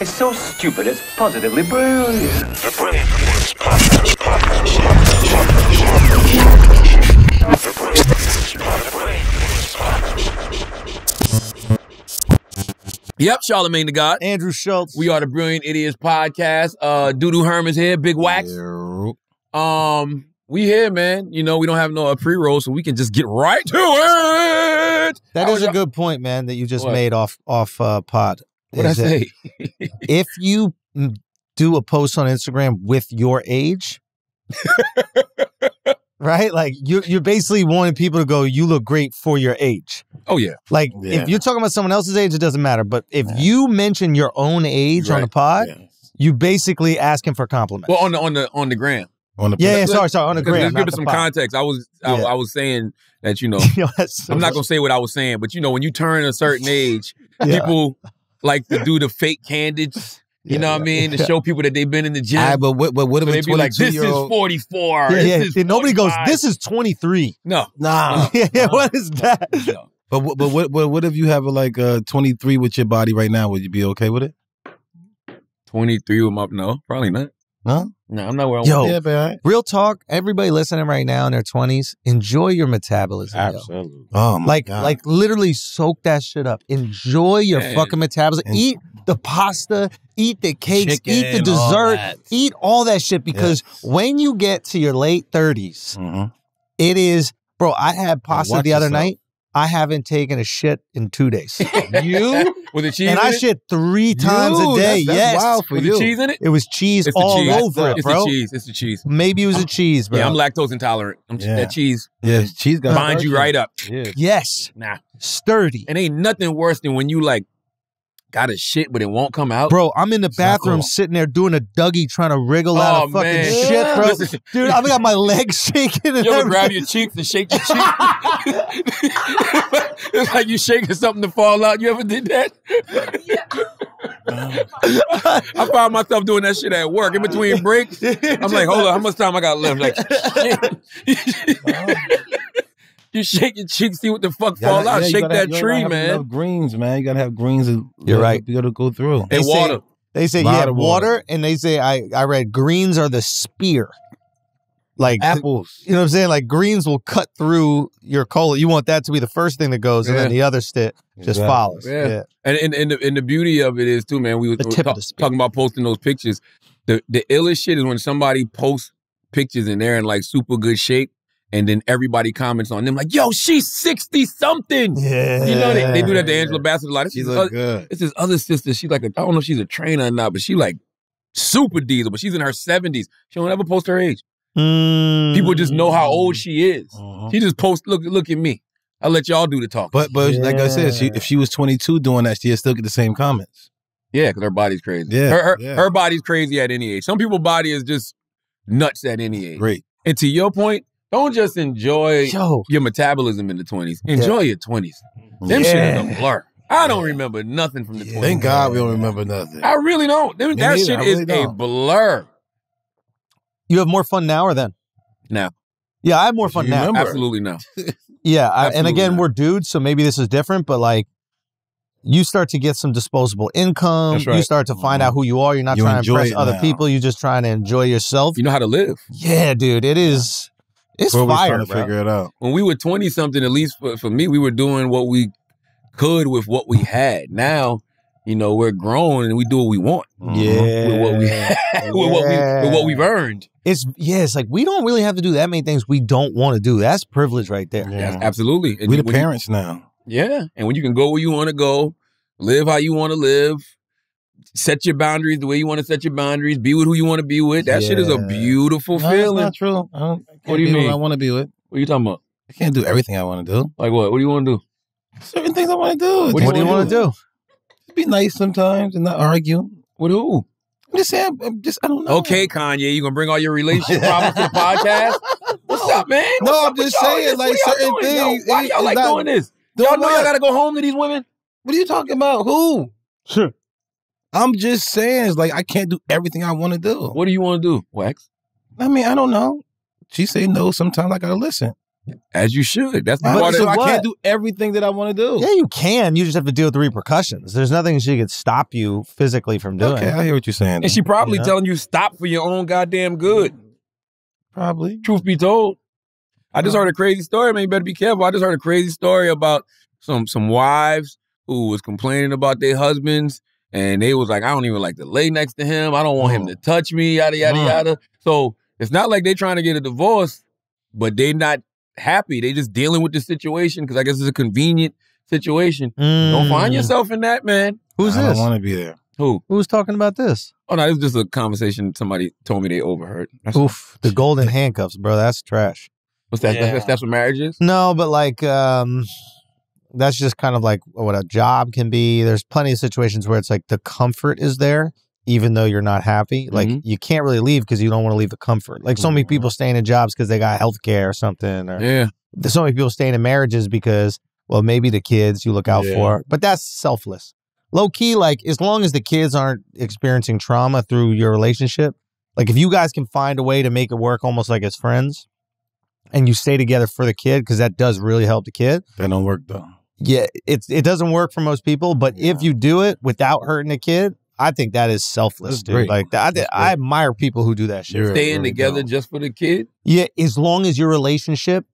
It's so stupid, it's positively brilliant. The Brilliant Idiots Podcast. Podcast. The Brilliant Podcast. Yep, Charlamagne the God. Andrew Schulz. We are the Brilliant Idiots podcast. Uh Doodoo Herman's here, Big Wax. Um, we here, man. You know, we don't have no uh, pre-roll, so we can just get right to it. That How is was a good point, man, that you just What? made off off uh, pod. What I say? If you do a post on Instagram with your age, right? Like you you're basically wanting people to go, you look great for your age. Oh yeah. Like Yeah. if you're talking about someone else's age, it doesn't matter. But if you mention your own age on Right. the pod, Yeah. you basically asking for compliments. Well, on the on the on the gram. On the yeah, yeah, sorry, sorry, on the gram. Let's give it some pod. context. I was I, Yeah. I was saying that you know so I'm not gonna say what I was saying, but you know when you turn a certain age, Yeah. people like to do the fake candids. You Yeah, know what I mean? To show people that they've been in the gym. All right, but what, but what if So a they be like, "This year is 44." Yeah, this yeah. And Nobody goes, this is 23. No, Nah. yeah, yeah, what is that? no. but what- but what, but what if you have a, like a 23 with your body right now? Would you be okay with it? 23 with my no, probably not. No. No, I'm not where I Yo, want. Yeah, but all right. Real talk, everybody listening right now in their 20s, enjoy your metabolism. yo. Absolutely. Oh my Like, God. like literally soak that shit up. Enjoy your Man. fucking metabolism. And- eat the pasta, eat the cakes, eat the Chicken, all dessert, that. eat all that shit because when you get to your late 30s, Mhm. it is, bro. I had pasta watch the other yourself. night. I haven't taken a shit in two days. you With the cheese and in I it? shit three times You, a day. That's, that's yes, wild for With you. the cheese in it? it was cheese It's all cheese. over it, It's the cheese. It's the cheese. Maybe it was a cheese, bro. Yeah, I'm lactose intolerant. I'm Yeah. That cheese Yeah, cheese got binds you right up. Yeah. yes, Nah. sturdy. And ain't nothing worse than when you like got a shit, but it won't come out. Bro, I'm in the bathroom cool. sting there doing a Dougie trying to wriggle out Oh, of fucking man. shit, Yeah. bro. Dude, I've got my legs shaking. And You ever grab your cheeks and shake your cheek? it's like you shaking something to fall out. You ever did that? I found myself doing that shit at work in between breaks. I'm like, hold on, how much time I got left? Like, shit. You shake your cheeks, see what the fuck You fall gotta- out. yeah, shake gotta- that you gotta tree, have man. greens, man. You gotta have greens. To, You're right. You gotta go through. And say- water. They say, Lot yeah, water. water. and they say, I, I read greens are the spear. Like, Apples. you know what I'm saying? Like, greens will cut through your colon. You want that to be the first thing that goes, and then the other stick just Exactly. follows. Yeah. Yeah. And and, and, the, and the beauty of it is too, man. We were we were tip talk- talking about posting those pictures. The the illest shit is when somebody posts pictures and they're in like super good shape, and then everybody comments on them like, "Yo, she's sixty something." Yeah. You know they, they do that to Angela Bassett a lot. This She is look oth- good. It's his other sister. She's like a, I don't know if she's a trainer or not, but she like super diesel. But she's in her seventies. She don't ever post her age. Mm. People just know how old she is. Mhm. She just post. Look, look at me. I'll let y'all do the talk. But but like I said, she, if she was 22 doing that, she'd still get the same comments. Yeah, because her body's crazy. Yeah, her her, yeah. her body's crazy at any age. Some people's body is just nuts at any age. Great. And to your point, don't just enjoy Yo. your metabolism in the twenties. Enjoy your twenties. Them Yeah. shit is a blur. I don't remember nothing from the Yeah. twenties. Thank God we don't remember nothing. I really don't. Them- that neither. shit I is a don't. blur. You have more fun now or then? Now, Yeah, I have more fun You now. remember? absolutely no. Yeah, I, and again, not. we're dudes, so maybe this is different, but like you start to get some disposable income. Right. You start to mm-hmm. find out who you are. You're not You trying to impress other now. people. You're just trying to enjoy yourself. You know how to live. Yeah, dude, it is. It's Before we fire, trying to bro. figure it out. When we were twenty something, at least for, for me, we were doing what we could with what we had. Now, you know, we're grown and we do what we want. Yeah, With what we with what we with what we've earned. It's yeah. It's like we don't really have to do that many things we don't want to do. That's privilege right there. Yeah. Yes, absolutely. And We the when you- parents now. Yeah. And when you can go where you want to go, live how you want to live, set your boundaries the way you want to set your boundaries, be with who you want to be with. That shit is a beautiful No, that's feeling. not true. I don't, I can't What do you be who mean? I want to be with. What are you talking about? I can't do everything I want to do. Like what? What do you want to do? Certain things I want to do. What What, do do you wanna want to do? Just be nice sometimes and not argue. With who? I'm just saying. I'm just. I don't know. Okay, Kanye, you gonna bring all your relationship problems to the podcast? What's up, man? No, What's I'm up with just y'all? saying, What like, y'all certain doing, yo? things, Why y'all like not- doing this? Doing Y'all know y'all gotta go home to these women. What are you talking about? Who? Sure. I'm just saying, it's like I can't do everything I want to do. What do you want to do, Wax? I mean, I don't know. She say no. Sometimes I gotta listen. As you should. That's the But part so of I what? can't do everything that I want to do. Yeah, you can. You just have to deal with the repercussions. There's nothing she could stop you physically from doing. Okay, I hear what you're saying. And she probably You know? telling you stop for your own goddamn good. probably. Truth be told. I just heard a crazy story, man. You better be careful. I just heard a crazy story about some some wives who was complaining about their husbands, and they was like, I don't even like to lay next to him. I don't want him Mm. to touch me, yada yada Mm. yada. So it's not like they trying to get a divorce, but they not happy. They just dealing with the situation because I guess it's a convenient situation. Don't find Mm. yourself in that, man. Who's this? I don't want to be there. Who? Who's talking about this? Oh no, this was just a conversation somebody told me they overheard. That's- Oof, the golden handcuffs, bro. That's trash. What's that? Yeah. That's, that's what marriage is? No, but like, um, that's just kind of like what a job can be. There's plenty of situations where it's like the comfort is there, even though you're not happy. Like Mhm. you can't really leave because you don't want to leave the comfort. Like so many people staying in jobs because they got health care or something, or Yeah. there's so many people staying in marriages because, well, maybe the kids you look out Yeah. for, but that's selfless. Low key, like as long as the kids aren't experiencing trauma through your relationship, like if you guys can find a way to make it work almost like as friends and you stay together for the kid, because that does really help the kid. That don't work though. Yeah, it's it doesn't work for most people, but if you do it without hurting a kid, I think that is selfless, That's dude. great. Like I, I admire people who do that shit. You're- Staying really together don't. just for the kid? Yeah, as long as your relationship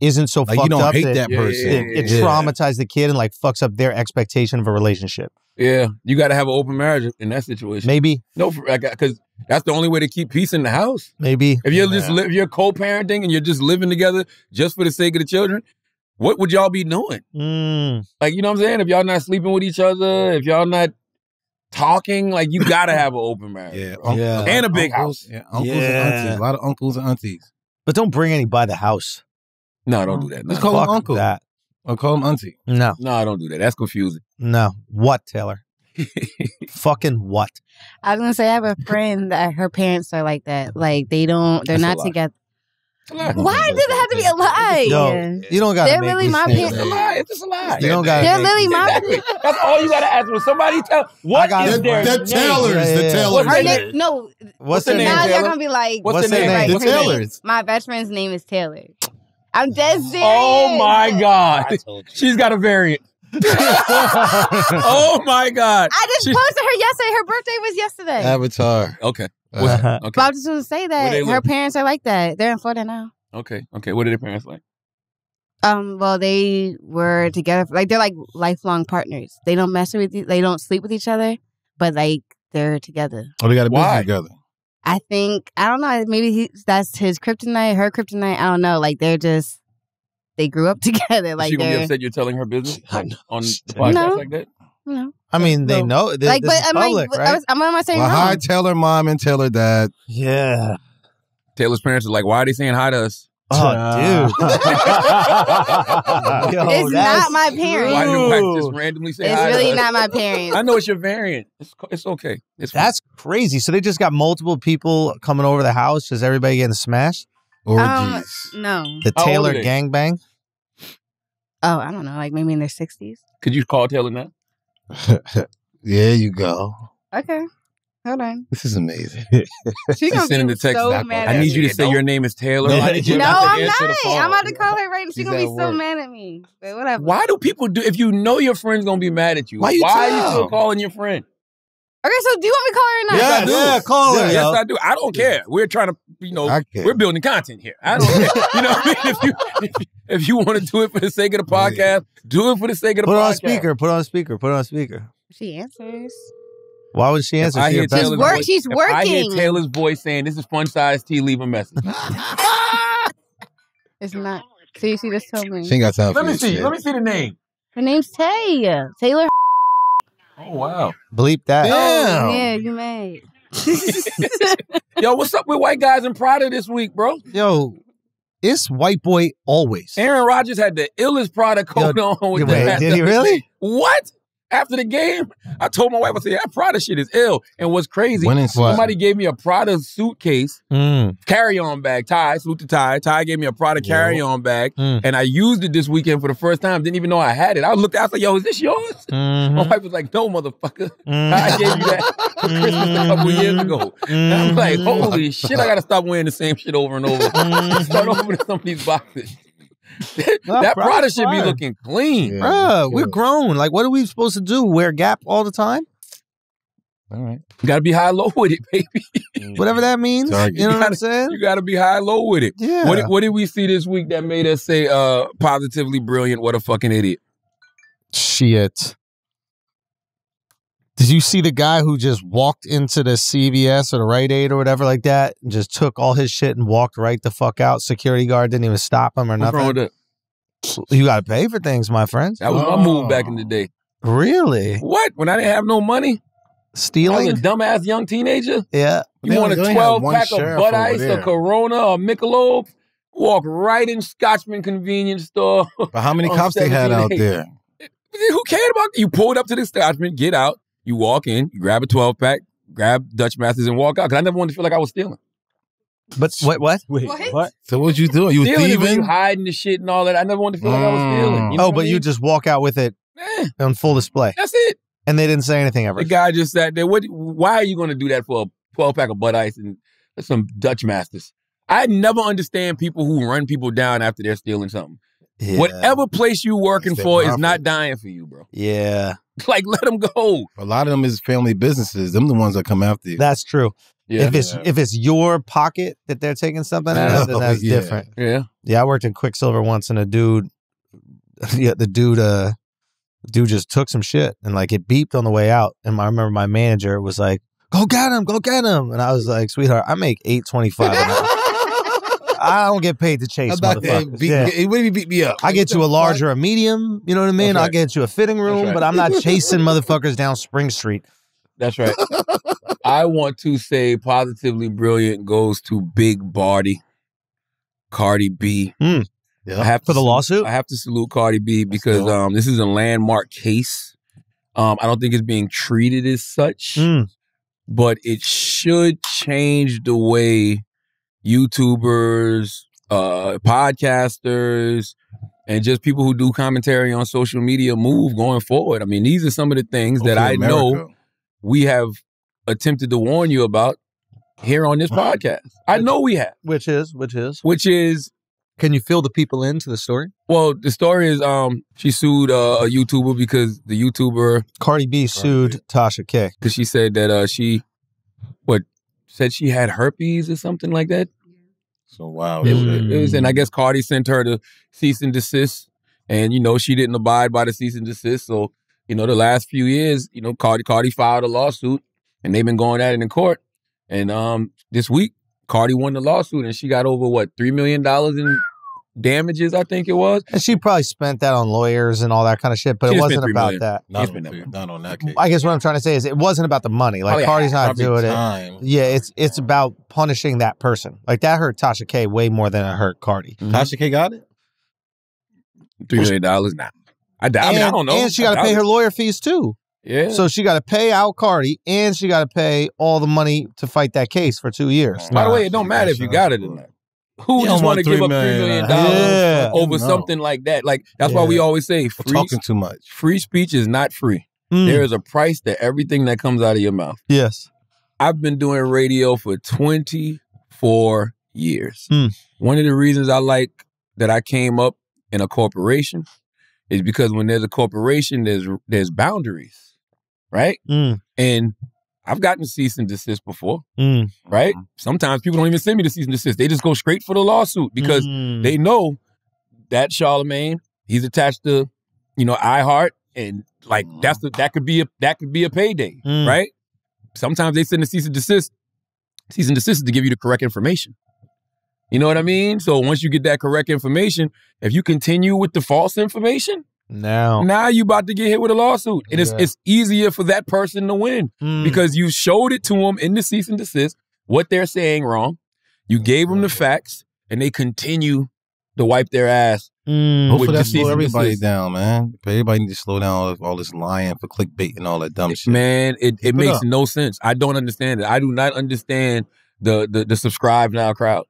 isn't so Like fucked you don't up hate that that Yeah, person. yeah, it, it Yeah. traumatizes the kid and like fucks up their expectation of a relationship. Yeah. You got to have an open marriage in that situation. Maybe, No, because uh, that's the only way to keep peace in the house. maybe. If you're just li- if you're co-parenting and you're just living together just for the sake of the children, what would y'all be doing? Mm, Like, you know what I'm saying? If y'all not sleeping with each other, if y'all not talking, like you gotta have an open marriage. Yeah, bro. Yeah. And a big uncles, house. Yeah, uncles Yeah. and aunties. A lot of uncles and aunties. but don't bring any by the house. No, don't do that. No, Let's call him Fuck uncle. that. Or call him auntie. No, no, I don't do that. That's confusing. no. What, Taylor? Fucking what? I was gonna say I have a friend that her parents are like that. Like they don't, they're That's not together. It's a lie. Why does it have to be a lie? Yo, you don't got They're really my think parents. It's a lie. It's just a lie. You don't got They're to literally my. Exactly. That's all you gotta ask. When somebody tell what got is their The name? Taylors, Yeah, the yeah. Taylors. Her name, no, What's the the name, now name? they're Taylor? gonna be like, What's, What's the the name? name? What's The the? Taylors. my best friend's name is Taylor. I'm dead serious. Oh my god. She's got a variant. oh my god. I just She- posted her yesterday. Her birthday was yesterday. Avatar. Okay. Uh, What's- but. I was just gonna say that her live? parents are like that. They're in Florida now. Okay. Okay. What are their parents like? Um, well, they were together. Like they're like lifelong partners. They don't mess with. e- They don't sleep with each other, but like they're together. oh, they got to be together. I think I don't know. Maybe he, that's his kryptonite, her kryptonite. I don't know. Like they're just they grew up together. Like she gonna be they're upset you're telling her business I on the podcast No. like that? you know. I mean, they So- know. This, like, this but I'm public, like, right? I was, I'm am I saying Well, wrong? hi, Taylor mom and Taylor dad. yeah. Taylor's parents are like, why are they saying hi to us? Oh, dude. Yo, it's not my parents. Why do Ooh. you just randomly say It's hi? to really us? not my parents. I know it's your variant. It's it's okay. It's fine. That's crazy. So they just got multiple people coming over the house. Is everybody getting smashed. Orgies. Um, no. The Taylor are they? gangbang. Oh, I don't know. Like maybe in their sixties. Could you call Taylor now? there you go. Okay. Hold on. This is amazing. She's gonna sending be the text so back. mad I need you to say your name is Taylor. Yeah, I need you No, I'm not. I'm about to call her right. She's She's gonna be so work. mad at me. But whatever. Why do people do if you know your friend's gonna be mad at you? Why you are you still calling your friend? Okay, so do you want me to call her or not? Yes, I Yes. do. Yeah, call her, Yes, yo. I do. I don't care. We're trying to, you know, we're building content here. I don't care. You know what I mean? If you if, you- if you want to do it for the sake of the podcast, do it for the sake of the podcast. Put on speaker. Put on speaker. Put on speaker. She answers. Why would she answer? I hear your best Taylor's work- voice, she's if I hear. Taylor's voice saying, "This is fun size tea," leave a message. It's not. See, she just told me. She ain't got time for Let me this see. shit. Let me see the name. Her name's Tay. Taylor. Oh wow. Bleep that. Damn. Oh, yeah, you made. Yo, what's up with white guys in Prada this week, bro? Yo, it's white boy always. Aaron Rodgers had the illest Prada coat on. With Wait, the did he really? What? After the game, I told my wife, I said, that Prada shit is ill. And what's crazy, somebody gave me a Prada suitcase, Mm. carry-on bag. Ty, salute to Ty. Ty gave me a Prada carry-on bag. Mm. And I used it this weekend for the first time. Didn't even know I had it. I looked out, I was like, yo, is this yours? My Mhm. wife was like, no, motherfucker. Mhm. I gave you that for Christmas a couple years ago. And I'm like, holy shit, I gotta stop wearing the same shit over and over. Start opening some of these boxes. that product should be looking clean. Yeah. Bruh, we're grown. Like, what are we supposed to do? Wear Gap all the time? All right. You gotta be high low with it, baby. Whatever that means. Target. You know what I'm saying? You gotta be high low with it. Yeah. What, did- what did we see this week that made us say uh positively brilliant? What a fucking idiot. Shit. Did you see the guy who just walked into the CVS or the Rite Aid or whatever like that and just took all his shit and walked right the fuck out? Security guard didn't even stop him or What's wrong with nothing. that? You got to pay for things, my friends. That was my move back in the oh. day. Really? What? When I didn't have no money? I was Stealing? a dumbass young teenager. yeah. You They want a only- they only have 12 one pack of Bud over Ice, a there. Corona, a Michelob? Walk right in Scotchman convenience store. But how many cops they had out there? Who cared about You pulled up to the Scotchman, get out, you walk in, you grab a 12 pack, grab Dutch Masters and walk out. Because I never wanted to feel like I was stealing. But what? What? Wait, What? So what you doing? You was Stealing is when you hiding the shit and all that. I never wanted to feel like I was stealing. You know oh, but I you just walk out with it Eh, on full display, that's it. and they didn't say anything ever. The guy just sat there. What? Why are you going to do that for a 12 pack of Bud Ice and some Dutch Masters? I never understand people who run people down after they're stealing something. Yeah. Whatever place you working It's their for is not dying for you, bro. Yeah, Like, let them go. A lot of them is family businesses. Them the ones that come after you. that's true. Yeah. If it's Yeah. if it's your pocket that they're taking something out of, then that's yeah. different. yeah. Yeah, I worked in Quiksilver once, and a dude, yeah, the dude, uh, dude just took some shit, and like it beeped on the way out, and I remember my manager was like, "Go get him, go get him," and I was like, "Sweetheart, I make eight twenty five. I don't get paid to chase I'm about motherfuckers. beat, Yeah. What if you beat me up? I get you a What large or a medium, you know what I mean? That's I'll get you a fitting room, right. but I'm not chasing motherfuckers down Spring Street. That's right. I want to say positively brilliant goes to Big Barty, Cardi B. fuck? I have to For the sal- lawsuit? I have to salute Cardi B because go. um, this is a landmark case. Um, I don't think it's being treated as such, Mm. but it should change the way YouTubers, uh, podcasters, and just people who do commentary on social media move going forward. I mean, these are some of the things that I Hopefully know we have attempted to warn you about here on this podcast. I know we have, Which is, which is. which is Can you fill the people into the story? well, the story is um she sued uh, a YouTuber because the YouTuber Cardi B sued Tasha K. because she said that uh she what said she had herpes or something like that. So wow. It, was- Mm. it was, and I guess Cardi sent her to cease and desist, and you know she didn't abide by the cease and desist. So you know the last few years, you know Cardi Cardi filed a lawsuit, and they've been going at it in court. And um this week, Cardi won the lawsuit, and she got over what three million dollars in damages, I think it was. And she probably spent that on lawyers and all that kind of shit, but She it wasn't about million. that. Not, It's on, that not on that case. I guess what I'm trying to say is it wasn't about the money. Like Probably Cardi's not Probably doing it. Yeah, it's it's about punishing that person. Like that hurt Tasha K way more than it hurt Cardi. Mm-hmm. Tasha K got it. Three million dollars now. I, doubt- I mean, I don't know. And she got to pay her lawyer fees too. Yeah. So she got to pay out Cardi, and she got to pay all the money to fight that case for two years. By the way, it don't matter if you got it or not. Who don't want to give up $3 three million dollars Yeah. over something like that? Like that's why we always say We're free talking too much. free speech is not free. Mm, There is a price to everything that comes out of your mouth. yes. I've been doing radio for 24 years. Hmm. One of the reasons I like that I came up in a corporation is because when there's a corporation, there's there's boundaries, right? Mm, And I've gotten cease and desist before, mm, right? Sometimes people don't even send me the cease and desist; they just go straight for the lawsuit because mm. they know that Charlamagne, he's attached to, you know, iHeart, and like that's the, that could be a that could be a payday, Mm. right? Sometimes they send a cease and desist, cease and desist is to give you the correct information. You know what I mean? So once you get that correct information, if you continue with the false information, now now you about to get hit with a lawsuit, and it's Yeah. it's easier for that person to win Mm, because you showed it to them in the cease and desist what they're saying wrong. You gave them the facts, and they continue to wipe their ass. mm. with Hopefully the that cease slow and everybody desist. down, man. Everybody need to slow down all, all this lying for clickbait and all that dumb shit. Man, it, it Keep it makes up. no sense. I don't understand it. I do not understand the the, the subscribe now crowd.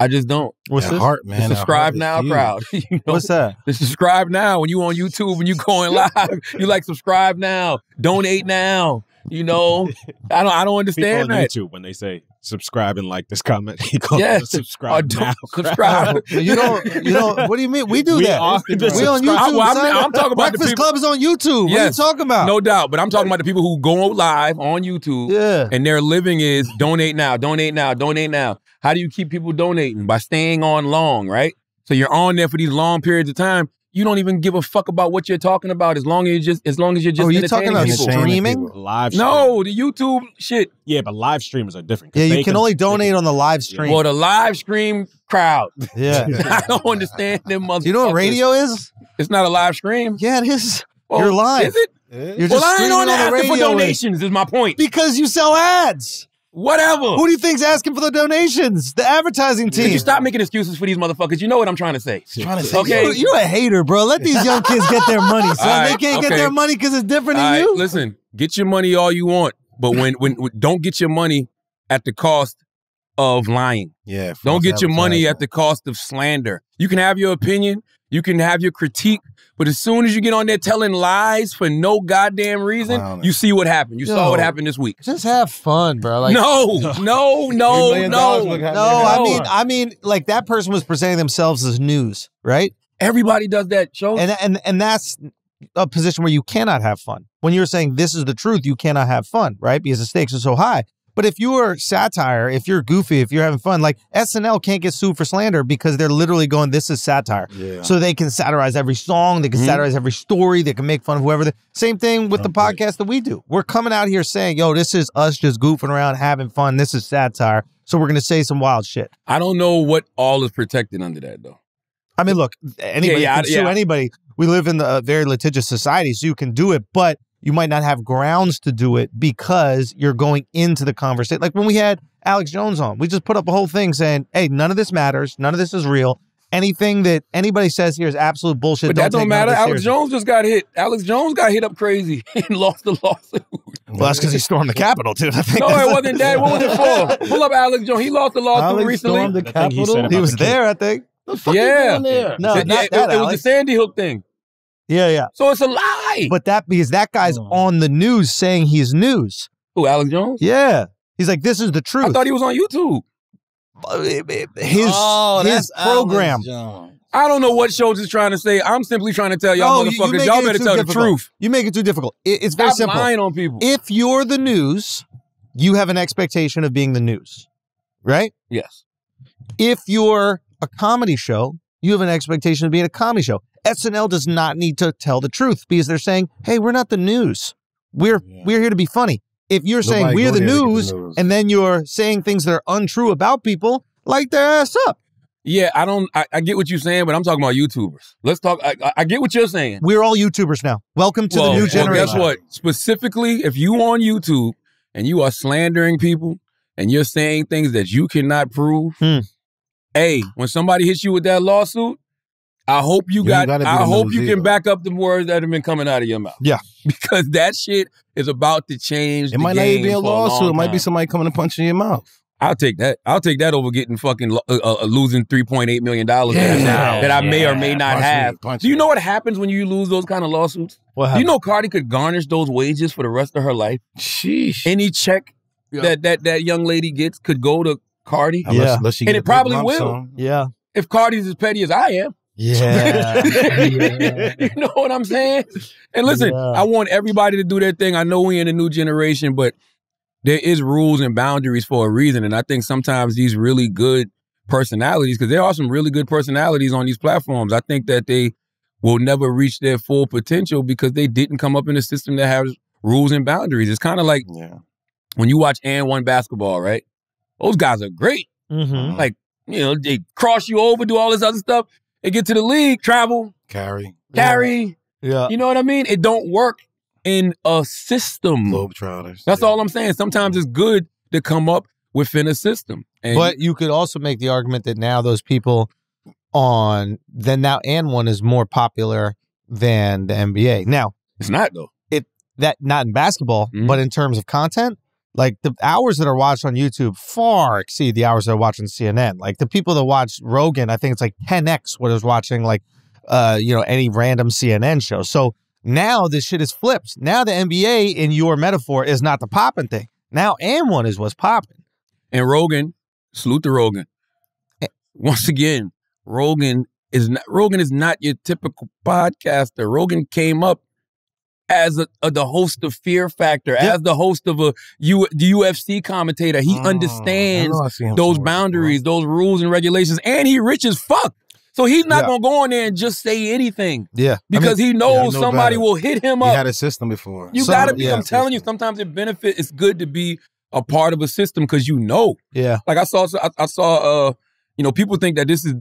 I just don't. What's That this? heart, man. that subscribe heart now huge. crowd. you know, What's that? the subscribe now when you on YouTube and you going live. you like subscribe now, donate now. You know, I don't. I don't People understand on that. YouTube when they say subscribe and like this comment, he calls Yes. it subscribe Or don't now. subscribe. You don't. You don't. What do you mean? We do We that. are we on subscribe- YouTube. I'm- I'm- I'm talking about the Breakfast people- Club is on YouTube. Yes. What are you talking about? No doubt, but I'm talking about the people who go live on YouTube Yeah. and their living is donate now, donate now, donate now. How do you keep people donating? By staying on long, right? So you're on there for these long periods of time. You don't even give a fuck about what you're talking about as long as you're just as long as you're just Oh, you talking about people. streaming? Live stream. No, the YouTube shit. Yeah, but live streamers are different. 'cause Yeah, they you can only donate on the live stream. Well, the live stream crowd. Yeah. I don't understand them motherfuckers. Do you know what radio is? It's not a live stream. Yeah, it is. Oh, You're live. Is it? You're well, just I ain't streaming on on the asking for radio. donations. Is my point. Because you sell ads. Whatever. Who do you think's asking for the donations? The advertising Could you stop making excuses for these motherfuckers? You know what I'm trying to say. Trying to say Okay. You, you a hater, bro. Let these young kids get their money, son. All they can't get their money because it's different All than right, you. listen, get your money all you want, but when, when when don't get your money at the cost of lying. Yeah. Don't get your money at the cost of slander. You can have your opinion, you can have your critique, but as soon as you get on there telling lies for no goddamn reason, Clowning. you see what happened. You saw what happened this week. Just have fun, bro. Like, no, no, no, million no. no, I mean, I mean, like that person was presenting themselves as news, right? Everybody does that show. And and and that's a position where you cannot have fun. When you're saying this is the truth, you cannot have fun, right? Because the stakes are so high. But if you're satire, if you're goofy, if you're having fun, like SNL can't get sued for slander because they're literally going, "This is satire." Yeah. So they can satirize every song, they can Mhm. satirize every story, they can make fun of whoever. The, same thing with the podcast that we do. We're coming out here saying, "Yo, this is us just goofing around, having fun. This is satire." So we're gonna say some wild shit. I don't know what all is protected under that though. I mean, look, anybody yeah, can I- sue yeah. anybody. We live in a very litigious society, so you can do it, but you might not have grounds to do it because you're going into the conversation. Like when we had Alex Jones on, we just put up a whole thing saying, "Hey, none of this matters. None of this is real. Anything that anybody says here is absolute bullshit." But that take don't matter. Alex seriously." Jones just got hit. Alex Jones got hit up crazy and lost the lawsuit. Well, that's because he stormed the Capitol too. I think No, that's- it wasn't that. What was it for? Pull up Alex Jones. He lost the lawsuit Alex recently. stormed the The thing he Capitol. He was the there, I think. yeah. there? No, It- not it, that. it was Alex. the Sandy Hook thing. Yeah, yeah. So it's a lie. But that because that guy's Oh. on the news saying he's news. Who, Alex Jones? Yeah. He's like, this is the truth. I thought he was on YouTube. Uh, his Oh, his program. I don't know what Schulz is trying to say. I'm simply trying to tell y'all No, you- you motherfuckers, y'all better too tell the truth. You make it too difficult. It- it's very Stop simple. lying on people. If you're the news, you have an expectation of being the news, right? yes. If you're a comedy show, you have an expectation of being a comedy show. SNL does not need to tell the truth because they're saying, "Hey, we're not the news. We're Yeah. we're here to be funny." If you're saying we're the get the news, news. and then you're saying things that are untrue about people, light their ass up. Yeah, I don't. I, I get what you're saying, but I'm talking about YouTubers. Let's talk. I, I- get what you're saying. We're all YouTubers now. Welcome to well, the new well, generation. guess what? Specifically, if you on YouTube and you are slandering people and you're saying things that you cannot prove, Hmm. hey, when somebody hits you with that lawsuit, I hope you You got. I hope news you can back up the words that have been coming out of your mouth. Yeah. because that shit is about to change. It the might not even be a for long lawsuit. It might be somebody coming and punching your mouth. I'll take that. I'll take that over getting fucking uh, uh, losing three point eight million dollars Yeah. that, that I may or may not Punch have. punch Do you know what happens when you lose those kind of lawsuits? What Do you know Cardi could garnish those wages for the rest of her life? Sheesh. Any check Yeah. that that that young lady gets could go to Cardi. Yeah. Unless, unless she And it probably will. sum. Yeah. If Cardi's as petty as I am, Yeah. you know what I'm saying? And listen, Yeah. I want everybody to do their thing. I know we in a new generation, but there is rules and boundaries for a reason. And I think sometimes these really good personalities, because there are some really good personalities on these platforms, I think that they will never reach their full potential because they didn't come up in a system that has rules and boundaries. It's kind of like Yeah. when you watch and one basketball, right? Those guys are great. Mm-hmm. Like, you know, they cross you over, do all this other stuff. They get to the league, travel, Carry. carry. Yeah. You know what I mean? It don't work in a system. Globetrotters. That's Yeah. all I'm saying. Sometimes it's good to come up within a system. And But you could also make the argument that now those people on then now and one is more popular than the NBA. Now it's not though. It that not in basketball, Mhm. but in terms of content, like the hours that are watched on YouTube far exceed the hours that are watched on CNN. Like the people that watch Rogan, I think it's like 10x what is watching like uh you know any random CNN show. So Now this shit is flipped. Now the NBA, in your metaphor, is not the popping thing. Now and one is what's popping. And Rogan, salute to Rogan. Once again, Rogan is not Rogan is not your typical podcaster. Rogan came up as a, a- the host of Fear Factor, Yeah. as the host of a U, the UFC commentator. He Mm, understands know I see him those somewhere, boundaries, those rules and regulations, and he rich as fuck. So he's not Yeah. gonna go on there and just say anything Yeah. because he knows know somebody will hit him up. He had a system before. You So- gotta be. yeah. I'm telling you, sometimes it benefit. It's good to be a part of a system because you know. Yeah. Like I saw, I, I saw. Uh, you know, people think that this is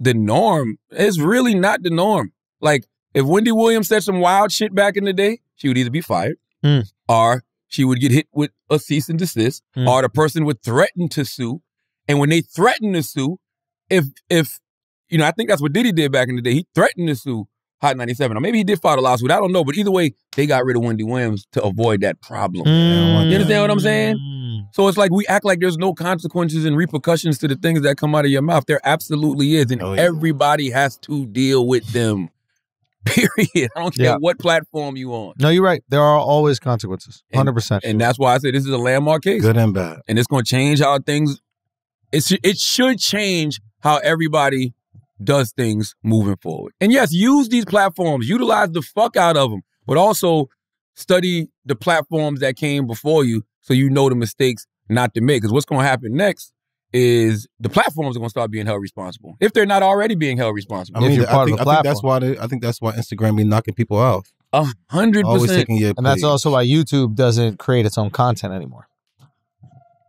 the norm. It's really not the norm. Like if Wendy Williams said some wild shit back in the day, she would either be fired Hmm. or she would get hit with a cease and desist, Hmm. or the person would threaten to sue. And when they threaten to sue, if if you know, I think that's what Diddy did back in the day. He threatened to sue Hot 97. Or maybe he did file a lawsuit. I don't know. But either way, they got rid of Wendy Williams to avoid that problem. Mm. You understand what I'm saying? So it's like we act like there's no consequences and repercussions to the things that come out of your mouth. There absolutely is. And Oh, yeah. everybody has to deal with them. Period. I don't care Yeah. what platform you on. No, you're right. There are always consequences. Hundred percent. And that's why I say this is a landmark case. Good and bad. And it's going to change how things, it, sh- it should change how everybody does things moving forward. And yes, use these platforms, utilize the fuck out of them, but also study the platforms that came before you so you know the mistakes not to make. Because what's going to happen next is the platforms are going to start being held responsible if they're not already being held responsible. I If mean, you're I part of think, the I think that's why they, I think that's why Instagram be knocking people out. A hundred percent. And that's also why YouTube doesn't create its own content anymore.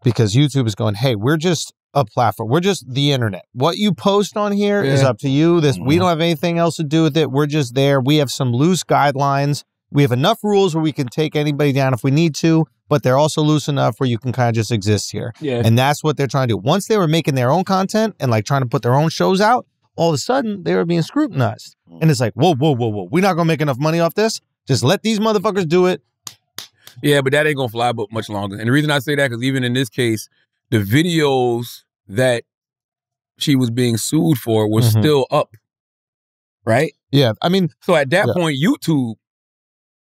Because YouTube is going, hey, we're just a platform. We're just the internet. What you post on here is Yeah. up to you. This we Mhm. don't have anything else to do with it. We're just there. We have some loose guidelines. We have enough rules where we can take anybody down if we need to, but they're also loose enough where you can kind of just exist here. Yeah. And that's what they're trying to do. Once they were making their own content and like trying to put their own shows out, all of a sudden they were being scrutinized. And it's like, whoa, whoa, whoa, whoa. We're not gonna make enough money off this. Just let these motherfuckers do it. Yeah, but that ain't gonna fly but much longer. And the reason I say that because even in this case, the videos that she was being sued for were Mhm. still up, right? Yeah. I mean, So at that Yeah. point, YouTube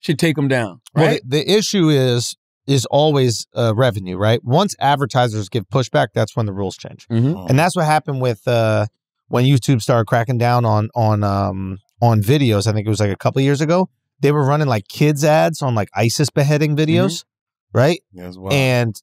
should take them down, Well, right? the, the issue is is always uh, revenue, right? Once advertisers give pushback, that's when the rules change, Mhm. and that's what happened with uh, when YouTube started cracking down on on um, on videos. I think it was like a couple years ago. They were running like kids ads on like ISIS beheading videos, right? Yeah, as well. And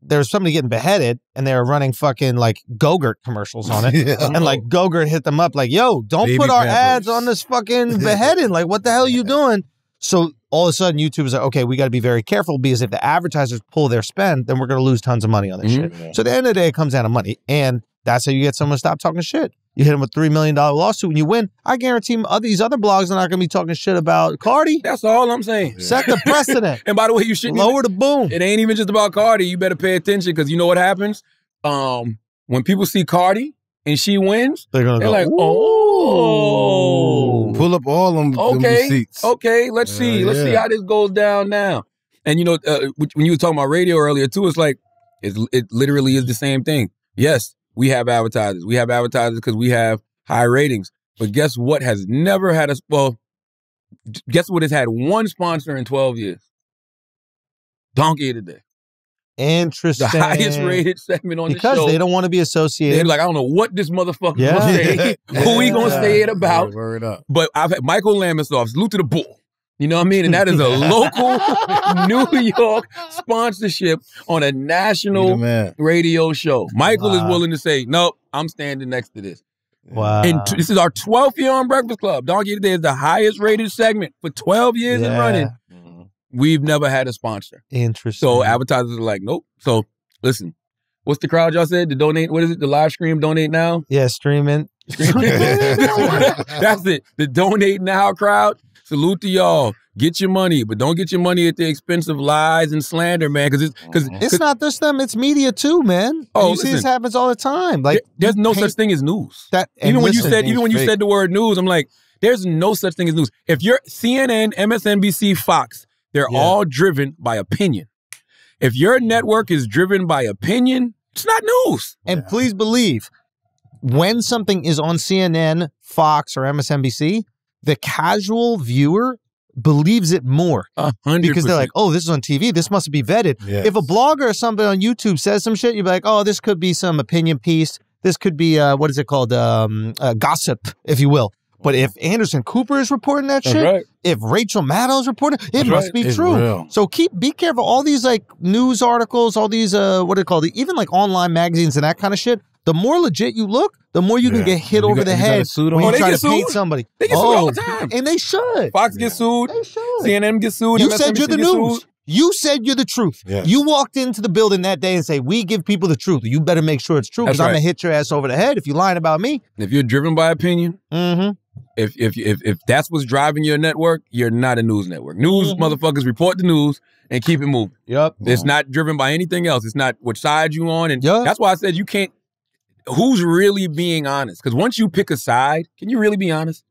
there was somebody getting beheaded, and they were running fucking like Gogurt commercials on it. Yeah. And like Gogurt hit them up, like, "Yo, don't Baby put our Pampers. ads on this fucking beheading. Like, what the hell are you doing?" So all of a sudden, YouTube is like, "Okay, we got to be very careful because if the advertisers pull their spend, then we're going to lose tons of money on this Mhm. shit." So at the end of the day, it comes down to money, and that's how you get someone to stop talking shit. You hit them with three million dollar lawsuit, and you win. I guarantee these other blogs are not going to be talking shit about Cardi. That's all I'm saying. Set the precedent. And by the way, you shouldn't. Lower the boom. It ain't even just about Cardi. You better pay attention because you know what happens. Um, when people see Cardi and she wins, They're going to they're go. like, "Oh, Pull up all them, them okay, receipts. okay, let's see, Yeah, let's see how this goes down now. And you know, uh, when you were talking about radio earlier too, it's like it's, it literally is the same thing. Yes, we have advertisers. We have advertisers because we have high ratings. But guess what has never had us? Well, guess what has had one sponsor in twelve years? Donkey of the day, Interesting. the highest rated segment on because the show. Because they don't want to be They're associated. like, I don't know what this motherfucker Yeah. gonna say, who we gonna Yeah. say it about. Word up. But I've had Michael Lamonsoff, salute to the bull. You know what I mean? And that is a local New York sponsorship on a national radio show. Michael is willing to say, nope, I'm standing next to this. wow. And t- this is our 12th year on Breakfast Club. Donkey Today is the highest rated segment for 12 years and Yeah. running. We've never had a sponsor. Interesting. So advertisers are like, nope. So listen, what's the crowd y'all said? to donate, what is it? The live stream, donate now? yeah, streaming. That's it. The donate now crowd. Salute to y'all. Get your money, but don't get your money at the expense of lies and slander, man. Because it's because It's not just them; it's media too, man. Oh, you see, this happens all the time. Like there's no such thing as news. that. Even when you said even when you fake. said the word news, I'm like, there's no such thing as news. If you're CNN, MSNBC, Fox, they're Yeah. all driven by opinion. If your network is driven by opinion, it's not news. and please believe, when something is on CNN, Fox, or MSNBC, the casual viewer believes it more A hundred because they're like, oh, this is on TV. This must be vetted. Yes. If a blogger or somebody on YouTube says some shit, you'd be like, oh, this could be some opinion piece. This could be uh, what is it called? Um, uh, gossip, if you will. But if Anderson Cooper is reporting that That's shit, right. if Rachel Maddow is reporting, it That's must right. be It's true. real. So keep be careful. All these like news articles, all these uh, what are they called? Even like online magazines and that kind of shit. The more legit you look, the more you can get hit You over got- the you head suit when on? Oh, you they try to paint somebody. They get sued oh, all the time. and they should. Fox gets sued. They should. CNN gets sued. You said you're the news. sued. You said you're the truth. You walked into the building that day and say, "We give people the truth. You better make sure it's true because That's I'm gonna hit your ass over the head if you're lying about me." If you're driven by opinion, Mm-hmm. If if if if that's what's driving your network, you're not a news network. News Mhm. motherfuckers report the news and keep it moving. Yep. It's not driven by anything else. It's not what side you on, and Yeah. that's why I said you can't. Who's really being honest? Because once you pick a side, can you really be honest?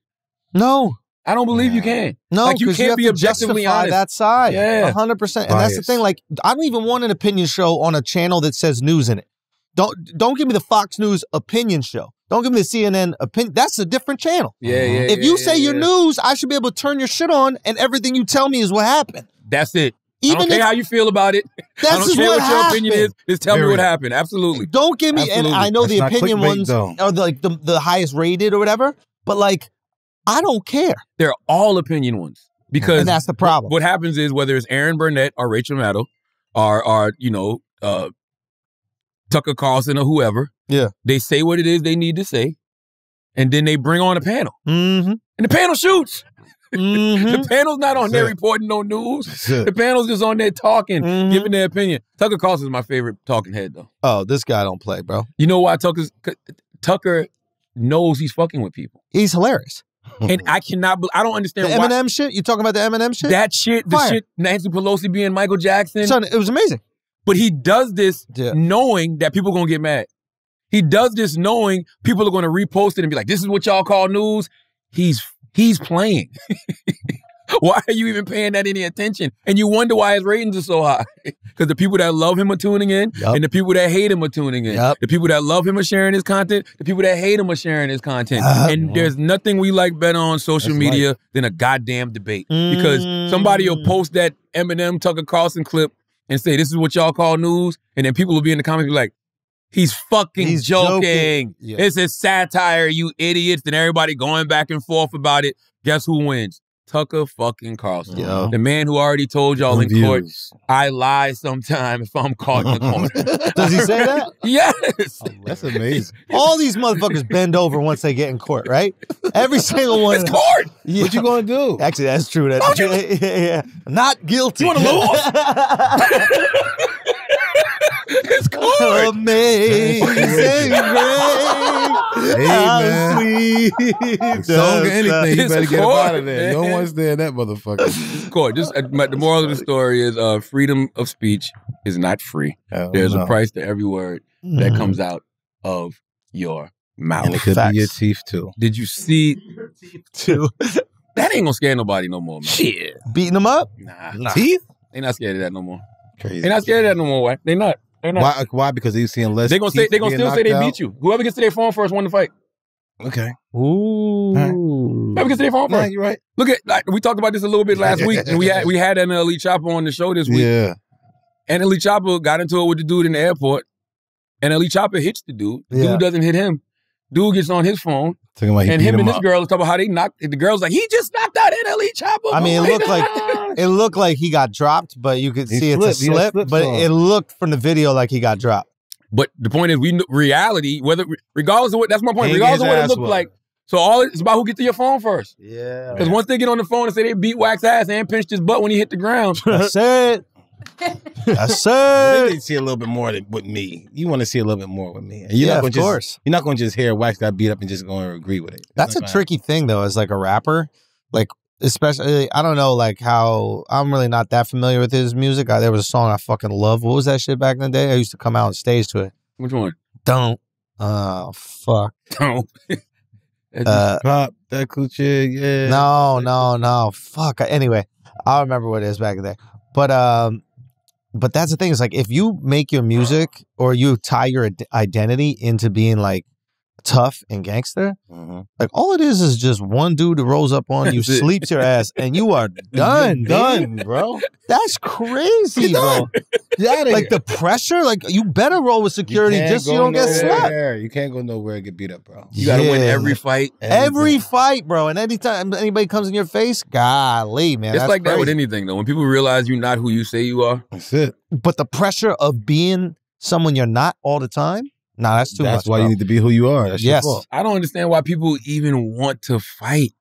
No. I don't believe you can. No, Like, you 'cause can't have be to objectively justify honest. that side. Yeah. hundred percent. And that's the thing. Like, I don't even want an opinion show on a channel that says news in it. Don't don't give me the Fox News opinion show. Don't give me the CNN opinion. That's a different channel. Yeah, yeah. if yeah, you yeah, say you're yeah. news, I should be able to turn your shit on, and everything you tell me is what happened. that's it. I Even don't care if how you feel about it. I that's don't care what, what, your happened. opinion is. Just tell me what happened. Absolutely. Don't give me. Absolutely. And I know That's the opinion ones though. are like the the highest rated or whatever. But like, I don't care, They're all opinion ones because and that's the problem. what happens is whether it's Erin Burnett or Rachel Maddow or or you know uh, Tucker Carlson or whoever, Yeah. they say what it is they need to say, and then they bring on a panel, Mm-hmm. and the panel shoots. Mm-hmm. The panel's not on there reporting no news. The panel's just on there talking, Mhm. giving their opinion. Tucker Carlson's my favorite talking head though. Oh, this guy don't play, bro. You know why Tucker's Tucker knows he's fucking with people, He's hilarious. and I cannot. I don't The understand why Eminem shit. You talking about the Eminem shit? that shit. The Fire. shit Nancy Pelosi being Michael Jackson. Son, it was amazing. But he does this Yeah. knowing that people are gonna get mad. He does this knowing people are gonna repost it and be like, "This is what y'all call news." He's he's playing. why are you even paying that any attention? And you wonder why his ratings are so high. Because the people that love him are tuning in, Yup. and the people that hate him are tuning in. Yup. The people that love him are sharing his content. The people that hate him are sharing his content. Uh, and there's nothing we like better on social That's media than a goddamn debate. Because somebody will Mm. post that Eminem Tucker Carlson clip and say, "This is what y'all call news," and then people will be in the comments be like, "He's fucking He's joking. joking. Yeah. It's a satire, you idiots!" And everybody going back and forth about it. Guess who wins? Tucker fucking Carlson, Yo. the man who already told y'all in court, "I lie sometime if I'm caught in the corner." Does he say that? yes. Oh, that's amazing. All these motherfuckers bend over once they get in court, right? Every single one. It's court. Yeah. What you gonna do? Actually, that's true. That Don't yeah, yeah, yeah. not guilty. You wanna It's court. Amazing grace. Hey, how man. sweet Song or the anything, you It's better get up court, out of there. No man. one's there in that motherfucker. court. Just uh, my- the moral of the story is uh, freedom of speech is not free. Hell There's no. a price to every word sound. that comes out of your mouth. And it could Facts. be your teeth too. Did you see? Too. That ain't gonna scare nobody no more, man. Shit. Beating them up? Nah, Nah. Teeth? they not scared of that no more. Crazy. They not scared of that no more. Why? They not. They're not. Why? Uh, why? Because they're seeing less. They're gonna say They're gonna still say they knocked beat you. Whoever gets to their phone first won the fight. Okay. Ooh. Whoever gets to their phone Nah, first. you're right. Look at like, we talked about this a little bit last week, and we had we had an elite chopper on the show this week. Yeah. And Elite Chopper got into it with the dude in the airport. And Elite Chopper hits the dude. The Yeah. Dude doesn't hit him. Dude gets on his phone. And him him and this girl is talking about how they knocked the girl's like, he just knocked out Elite Chopper. I mean, it looked like. it looked like he got dropped, but you could He see slipped. it's a slip. slips But on. it looked from the video like he got dropped. But the point is, we reality, whether regardless of what that's my point, He regardless of what it looked whooped. like. So all it's about who get to your phone first. Yeah. Because once they get on the phone and say they beat Wax ass and pinched his butt when he hit the ground, That's it. That's They need to see a little bit more than with me. You want to see a little bit more with me. And you're Yeah, not of gonna just, course. You're not going to just hear Wax got beat up and just going to agree with it. It's That's a not gonna tricky thing though, as like a rapper. Like especially I don't know like how I'm really not that familiar with his music. I, there was a song I fucking love. What was that shit back in the day? I used to come out on stage to it. which one? Don't. Oh fuck. No. Uh, Pop that coochie, yeah. no, no, no. Fuck. Anyway, I remember what it is back in the day. But um, but that's the thing. Is like if you make your music or you tie your id- identity into being like tough and gangster, Mhm. like all it is is just one dude that rolls up on you, That's it. sleeps your ass, and you are done, done, bro. That's crazy, bro. Get out of Like the pressure, like you better roll with security just so you don't get slapped. You can't go nowhere and get beat up, bro. You gotta win every fight. Every fight, bro, and anytime anybody comes in your face, golly, man, it's that's like that with anything though. When people realize you're not who you say you are, That's it. But the pressure of being someone you're not all the time, nah, that's too That's much. That's why bro. you need to be who you are. That's Yes. your. I don't understand why people even want to fight.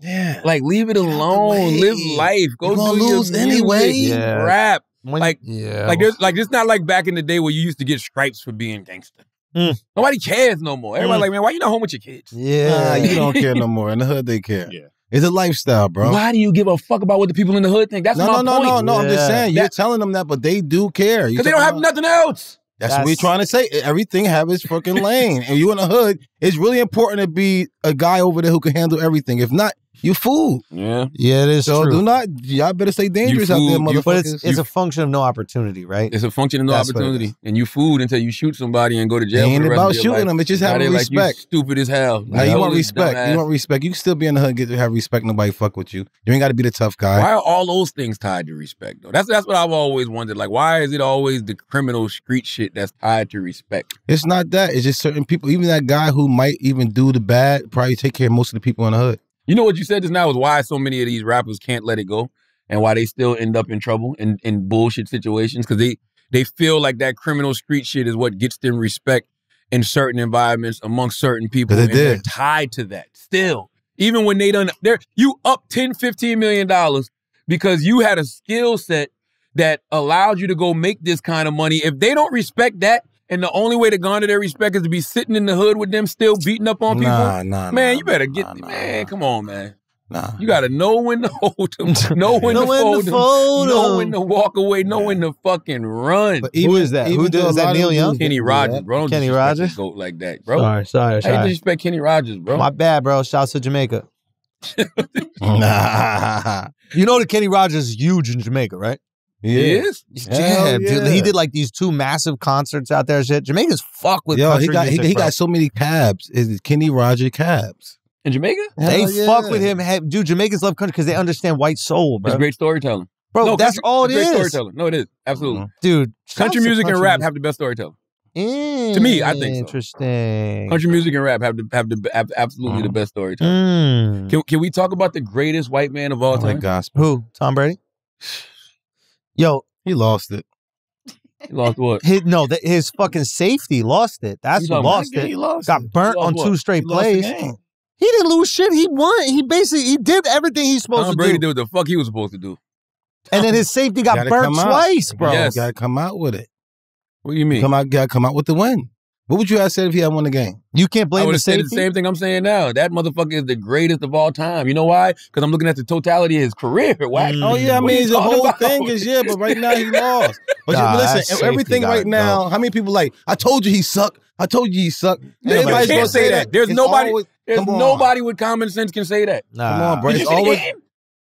Yeah. Like, leave it Get out the alone. Live life. Go You gonna do lose your anyway. Yeah. Rap. When- like- yeah, Like there's like it's not like back in the day where you used to get stripes for being gangster. Mm. Nobody cares no more. Everybody Mm. like, man, why you not home with your kids? yeah, Nah, you don't care no more. In the hood, they care. Yeah. It's a lifestyle, bro. Why do you give a fuck about what the people in the hood think? That's no, my no, no, point. no, no. I'm just saying you're That- telling them that, but they do care. Because they don't have nothing else. That's, what we're trying to say. Everything have its fucking lane, and you in the hood. It's really important to be a guy over there who can handle everything. If not, you fool. Yeah. yeah, it is So true. do not. Y'all better stay dangerous out there, motherfuckers. but it's it's a function of no opportunity, right? It's a function of no That's opportunity. And you fooled until you shoot somebody and go to jail. It ain't for the rest about of your shooting life. them. It's just Now having they like, you respect. stupid as hell. Now you Like, want respect. dumbass- You want respect. You can still be in the hood, and get to have respect. Nobody fuck with you. You ain't got to be the tough guy. Why are all those things tied to respect though? That's that's what I've always wondered. Like, why is it always the criminal street shit that's tied to respect? It's not that. It's just certain people. Even that guy who might even do the bad probably take care of most of the people in the hood. You know what you said just now is why so many of these rappers can't let it go and why they still end up in trouble in, in bullshit situations because they they feel like that criminal street shit is what gets them respect in certain environments amongst certain people. it and they're did. tied to that still even when they done they're you up 10 15 million dollars because you had a skill set that allowed you to go make this kind of money if they don't respect that and the only way to garner their respect is to be sitting in the hood with them still beating up on people Nah, nah, man nah, you better nah, get nah, man nah, come on man Nah. you gotta know when to hold them, know when Know to when to fold them, fold know 'em. when to walk away, know when to fucking run. But Who is that? Who did- though a is that lot of Neil dudes Young? do Kenny that, Rogers, bro. Don't Kenny disrespect Rogers? the goat like that, bro. Sorry, sorry, Hey, sorry. disrespect Kenny Rogers, bro. My bad, bro. Shouts to Jamaica. Nah. You know that Kenny Rogers is huge in Jamaica, right? He is. Yeah, dude. yeah. He did like these two massive concerts out there. Shit, Jamaica's fuck with Yo, he got he, music, he bro. got so many cabs. Is Kenny Roger cabs? in Jamaica. They yeah. fuck with him, Hey, dude. Jamaicans love country because they understand white soul, bro. It's great storytelling. Bro, No, that's country- all it it's great Storytelling. No, it is absolutely. dude. Country shouts to music and rap music. have the best storytelling. To me, I think so. Interesting. Country music and rap have the have the have absolutely the best storytelling. Mm. Can, can we talk about the greatest white man of all Oh my time? gospel. Who? Tom Brady? Yo, He lost it. He lost what? his, no, that his fucking safety lost it. That's You who lost it. He lost Got it. burnt lost on what? two straight He plays. He didn't lose shit. He won. He basically he did everything he's supposed Tom to Brady do. did what the fuck he was supposed to do. And then his safety got burnt come out. twice, bro. Yes. Got to come out with it. What do you mean? Come out. Got to come out with the win. What would you have said if he had won the game? You can't blame I blame would the have said the same thing I'm saying now. That motherfucker is the greatest of all time. You know why? Because I'm looking at the totality of his career. Whack. Mm. Oh yeah, I mean you the whole about? thing is yeah, but right now he lost. But Nah, you, that listen, everything gotta right now. How many people like? I told you he sucked. I told you he sucked. Nobody Everybody's gonna say that. There's It's nobody- always- There's Come on. nobody with common sense can say that. Nah. Come on, bro. It's always.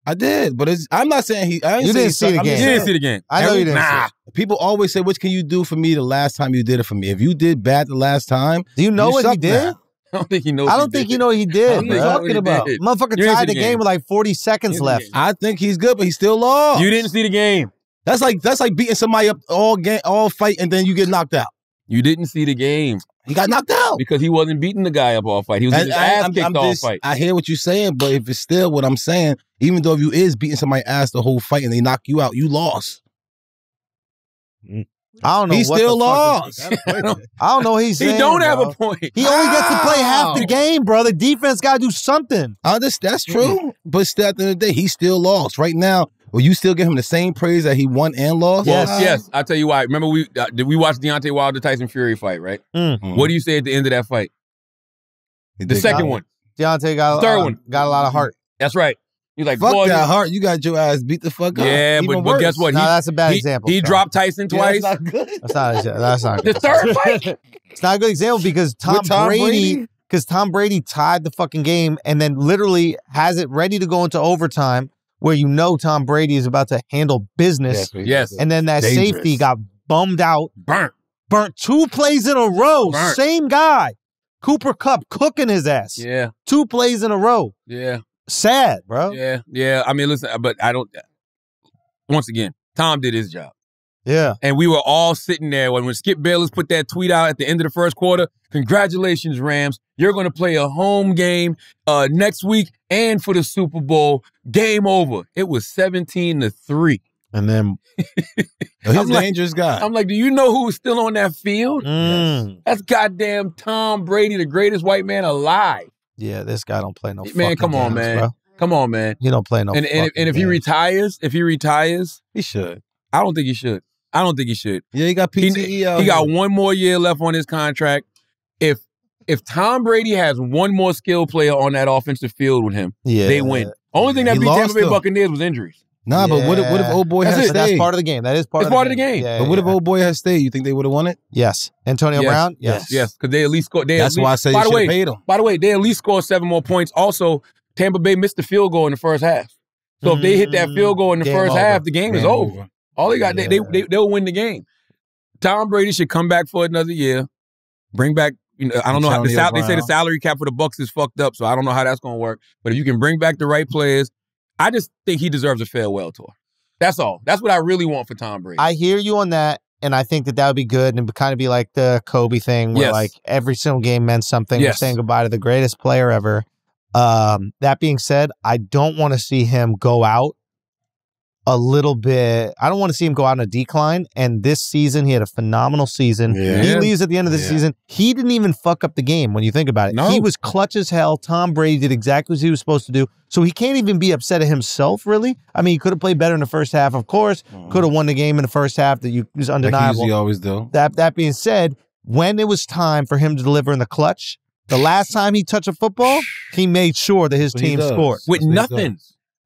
Game? I did, but it's. I'm not saying he. I ain't You didn't see sucked. the game. You didn't see the game. I know you didn't. Nah. see it. People always say, "What can you do for me the last time you did it for me?" If you did bad the last time, Do you know you what he did? now. I don't think he knows. I don't think you know what he did. What are you talking about? Motherfucker You tied the the game game. with like 40 seconds left. see the game. I think he's good, but he still lost. You didn't see the game. That's like that's like beating somebody up all game, all fight, and then you get knocked out. You didn't see the game He got knocked out. because he wasn't beating the guy up all fight. He was getting his I, ass I'm- kicked I'm all just- fight. I hear what you're saying, but if it's still what I'm saying, even though if you is beating somebody's ass the whole fight and they knock you out, you lost. I don't know. He what still the fuck lost. I don't know what he's he saying. don't have bro. a point. He only gets to play half the game, brother. Defense got to do something. Uh, that's, that's true, but still at the end of the day, he still lost. Right now, will you still give him the same praise that he won and lost? Yes, Uh, yes. I'll tell you why. Remember, we uh, did we watch Deontay Wilder Tyson Fury fight, right? Mhm. What do you say at the end of that fight? He The did second good. one. Deontay got Third uh, one. got a lot of heart. That's right. He's like, Fuck boy, that heart. You got your ass beat the fuck up. Yeah, Even but, but guess worse. what? No, He, that's a bad he, example. he Sean. dropped Tyson Yeah, twice. that's not good. That's not. That's not. the third fight. It's not a good example because Tom, Tom Brady, Brady? because Tom Brady tied the fucking game and then literally has it ready to go into overtime where you know Tom Brady is about to handle business, Yes. and then that Dangerous. safety got bummed out, Burnt. burnt two plays in a row, Burnt. same guy. Cooper Kupp cooking his ass. Yeah, Two plays in a row. yeah, Sad, bro. yeah, yeah. I mean, listen, but I don't. Once again, Tom did his job. Yeah. And we were all sitting there when, when Skip Bayless put that tweet out at the end of the first quarter. Congratulations, Rams. You're going to play a home game uh, next week and for the Super Bowl. Game over. It was 17 to 3. And then he's a like- dangerous guy. I'm like, do you know who's still on that field? Mm. That's goddamn Tom Brady, the greatest white man alive. Yeah, this guy don't play no Man, come on, games, man. Bro. Come on, man. He don't play no and and, if- and if he retires, if he retires, he should. I don't think he should. I don't think he should. Yeah, he got He, PTE out he got one more year left on his contract. If if Tom Brady has one more skill player on that offensive field with him, yeah, they win. Only thing that He beat Tampa Bay though. Buccaneers was injuries. Nah, but what if what if old boy That's had it. But that's part of the game. That is part It's of the part of the game. game. Yeah, but what if old boy has stayed? You think they would have won it? Yes. Antonio Yes. Brown? Yes. Yes, because they at least scored. They That's least, why I say by you the should way, paid him. by the way, they at least scored seven more points. Also, Tampa Bay missed the field goal in the first half. So if they hit that mm, field goal in the Game first over. half, the game, is Game over. All they got, they, they, they they'll win the game. Tom Brady should come back for another year. Bring back. You know, I don't know how the sal- they say the salary cap for the Bucks is fucked up, so I don't know how that's going to work. But if you can bring back the right players, I just think he deserves a farewell tour. That's all. That's what I really want for Tom Brady. I hear you on that, and I think that that would be good, and it would kind of be like the Kobe thing, where Yes. like every single game meant something. You're saying goodbye to the greatest player ever. Um, that being said, I don't want to see him go out a little bit. I don't want to see him go out in a decline. And this season, he had a phenomenal season. Yeah. He leaves at the end of the Yeah. season. He didn't even fuck up the game when you think about it. No. He was clutch as hell. Tom Brady did exactly what he was supposed to do. So he can't even be upset at himself, really. I mean, he could have played better in the first half, of course. Mm-hmm. Could have won the game in the first half. That you was Like he undeniable. usually always do. That that being said, when it was time for him to deliver in the clutch, the last time he touched a football, he made sure that his That's what he team scored with That's what nothing.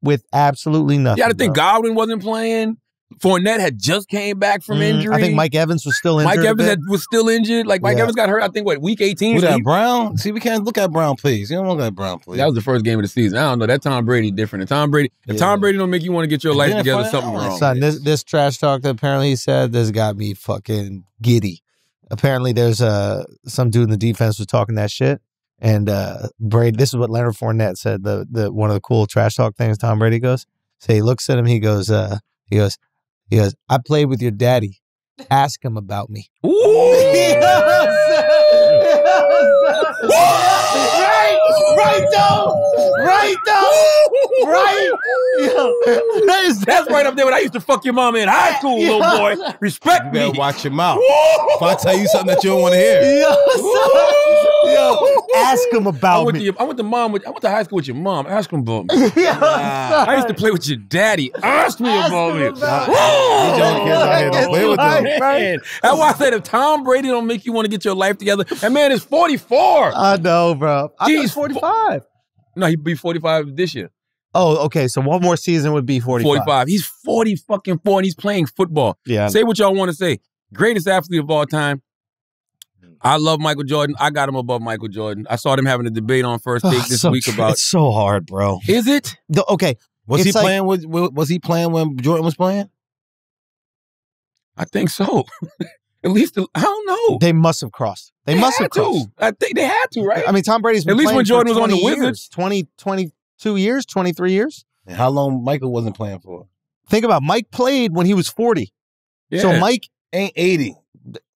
With absolutely nothing. You got to think bro. Godwin wasn't playing. Fournette had just came back from Mm, injury. I think Mike Evans was still injured. Mike Evans had, was still injured. Like Mike Yeah. Evans got hurt. I think what week eighteen. So that Brown? See, we can't look at Brown, please. You don't look at Brown, please. That was the first game of the season. I don't know. That Tom Brady different. If Tom Brady, if Yeah. Tom Brady don't make you want to get your life together, something wrong. Son, this this trash talk that apparently he said this got me fucking giddy. Apparently, there's uh some dude in the defense was talking that shit, and uh Brady. This is what Leonard Fournette said. The the one of the cool trash talk things. Tom Brady goes, so he looks at him. He goes, uh, he goes, he goes. I played with your daddy. Ask him about me. right, right though, right though, right. That is That's right up there when I used to fuck your mom in high school, little boy. Respect You me. watch your mouth. if I tell you something that you don't want to hear. Yo, son. Yo, ask him I about went, to me. your, I went to mom. With, I went to high school with your mom. Ask him about me. Yo, I used to play with your daddy. Ask me Ask about him me. about Woo! These young kids out here don't play with them. Right, right. Man, That's why I said if Tom Brady don't make you want to get your life together, that man is 44. I know, bro. I he's 45. No, he'd be 45 this year. Oh, okay. So one more season would be 45. 45. He's 40 fucking four and he's playing football. Yeah. Say what y'all want to say. Greatest athlete of all time. I love Michael Jordan. I got him above Michael Jordan. I saw them having a debate on first ah, take this so week tr- about It's so hard, bro. is it? The- okay. Was It's he like- playing with? with- Was he playing when Jordan was playing? I think so. At least I don't know. They must have crossed. They, must have had to. I think they had to, right? I mean, Tom Brady's been At least when Jordan was on the 20 years, Wizards. 20, 22 years, 23 years. And how long Michael wasn't playing for? Think about it. Mike played when he was 40. yeah. So Mike, Ain't eighty.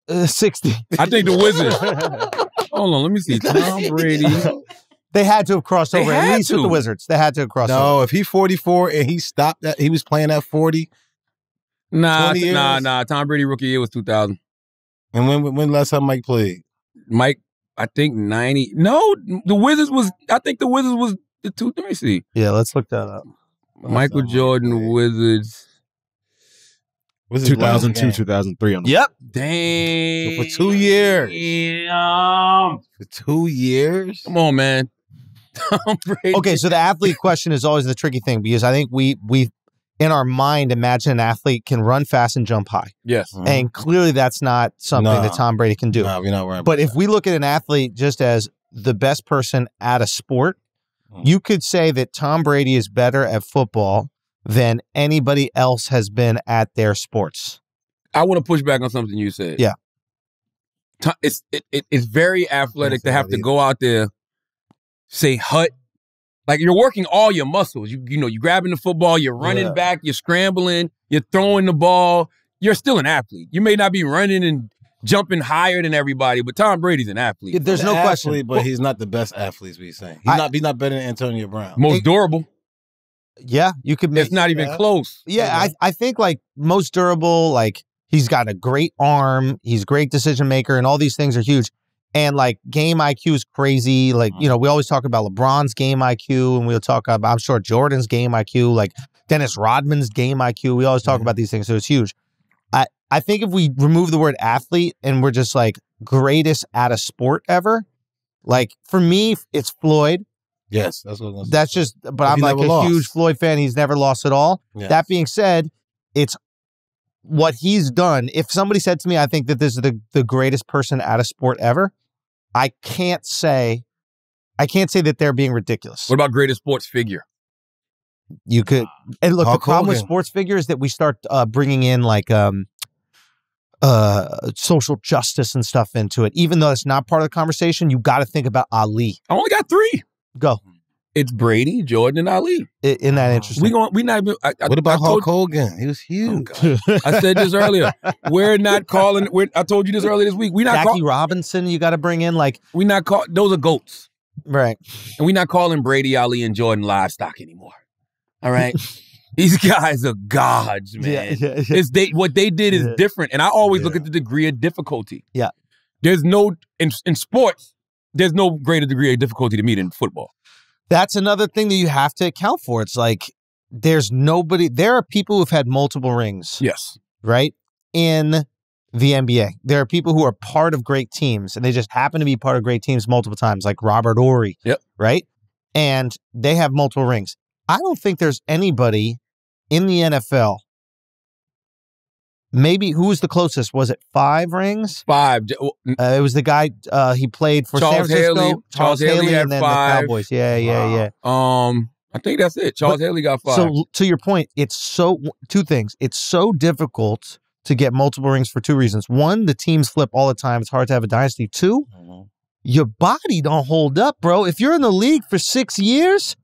uh, 60. I think the Wizards. Hold on, let me see. Tom Brady. They had to have crossed over at had least with the Wizards. They had to have crossed over. No, if he forty four and he stopped that, he was playing at forty. Nah, nah, nah. Tom Brady rookie year was 2000. And when when last time Mike played? Mike, I think 90. No, the Wizards was, I think the Wizards was the two. Let me see. Yeah, let's look that up. Michael Jordan, Wizards. Was 2002, game? 2003 on the Yep. Dang. So for two years. Damn. For two years. Come on, man. Okay, so the athlete question is always the tricky thing because I think we we in our mind imagine an athlete can run fast and jump high. Yes. And clearly that's not something No. that Tom Brady can do. No, we're not worrying. But about if we look at an athlete just as the best person at a sport, Mm. you could say that Tom Brady is better at football than anybody else has been at their sports. I want to push back on something you said. Yeah. It's it, it, it's very athletic to have to go out there, say hut. Like you're working all your muscles. You you know you're grabbing the football, you're running Yeah. back, you're scrambling, you're throwing the ball. You're still an athlete. You may not be running and jumping higher than everybody, but Tom Brady's an athlete. There's An no athlete, question. but he's not the best athlete. We saying he's I- not. He's not better than Antonio Brown. Most It- durable. Yeah, you could make It's not even yeah. close. Yeah, I, I think like most durable, like he's got a great arm, he's great decision maker, and all these things are huge. And like game IQ is crazy. Like, you know, we always talk about LeBron's game IQ, and we'll talk about, I'm sure Jordan's game IQ, like Dennis Rodman's game IQ. We always talk Mhm. about these things. So it's huge. I, I think if we remove the word athlete and we're just like greatest at a sport ever, like for me, it's Floyd. Yes, that's what. I'm saying. That's just, but But I'm like a lost. huge Floyd fan. He's never lost at all. Yes. That being said, it's what he's done. If somebody said to me, I think that this is the, the greatest person at a sport ever, I can't say I can't say that they're being ridiculous. What about greatest sports figure? You could and look, Hulk the problem with sports figures is that we start uh, bringing in like um uh social justice and stuff into it. Even though it's not part of the conversation, you got to think about Ali. I only got three. Go It's Brady, Jordan, and Ali. I- in that interesting. We going we not even. I, I, What about I Hulk told, Hogan? He was Oh, huge. God. I said this earlier. We're not calling. We're, I told you this earlier this week. We not Jackie call, Robinson, you got to bring in like we not call. Those are goats, right. and we not calling Brady, Ali, and Jordan livestock anymore. All right, these guys are gods, man. Yeah, yeah, yeah. It's they what they did is Yeah. different, and I always look at the degree of difficulty. Yeah. there's no in in sports. There's no greater degree of difficulty to me than football. That's another thing that you have to account for. It's like there's nobody. There are people who've had multiple rings, Yes, right? In the NBA, there are people who are part of great teams, and they just happen to be part of great teams multiple times, like Robert Horry. Yep. Right, and they have multiple rings. I don't think there's anybody in the NFL. Maybe who was the closest? Was it five rings? five. J- well, n- Uh, it was the guy uh, he played for Charles San Francisco. Haley. Charles Haley had and then five. the Cowboys. Yeah, yeah, yeah. Um, I think that's it. Charles Haley got five. So to your point, it's so two things. It's so difficult to get multiple rings for two reasons. One, the teams flip all the time. It's hard to have a dynasty. Two, your body don't hold up, bro. If you're in the league for six years,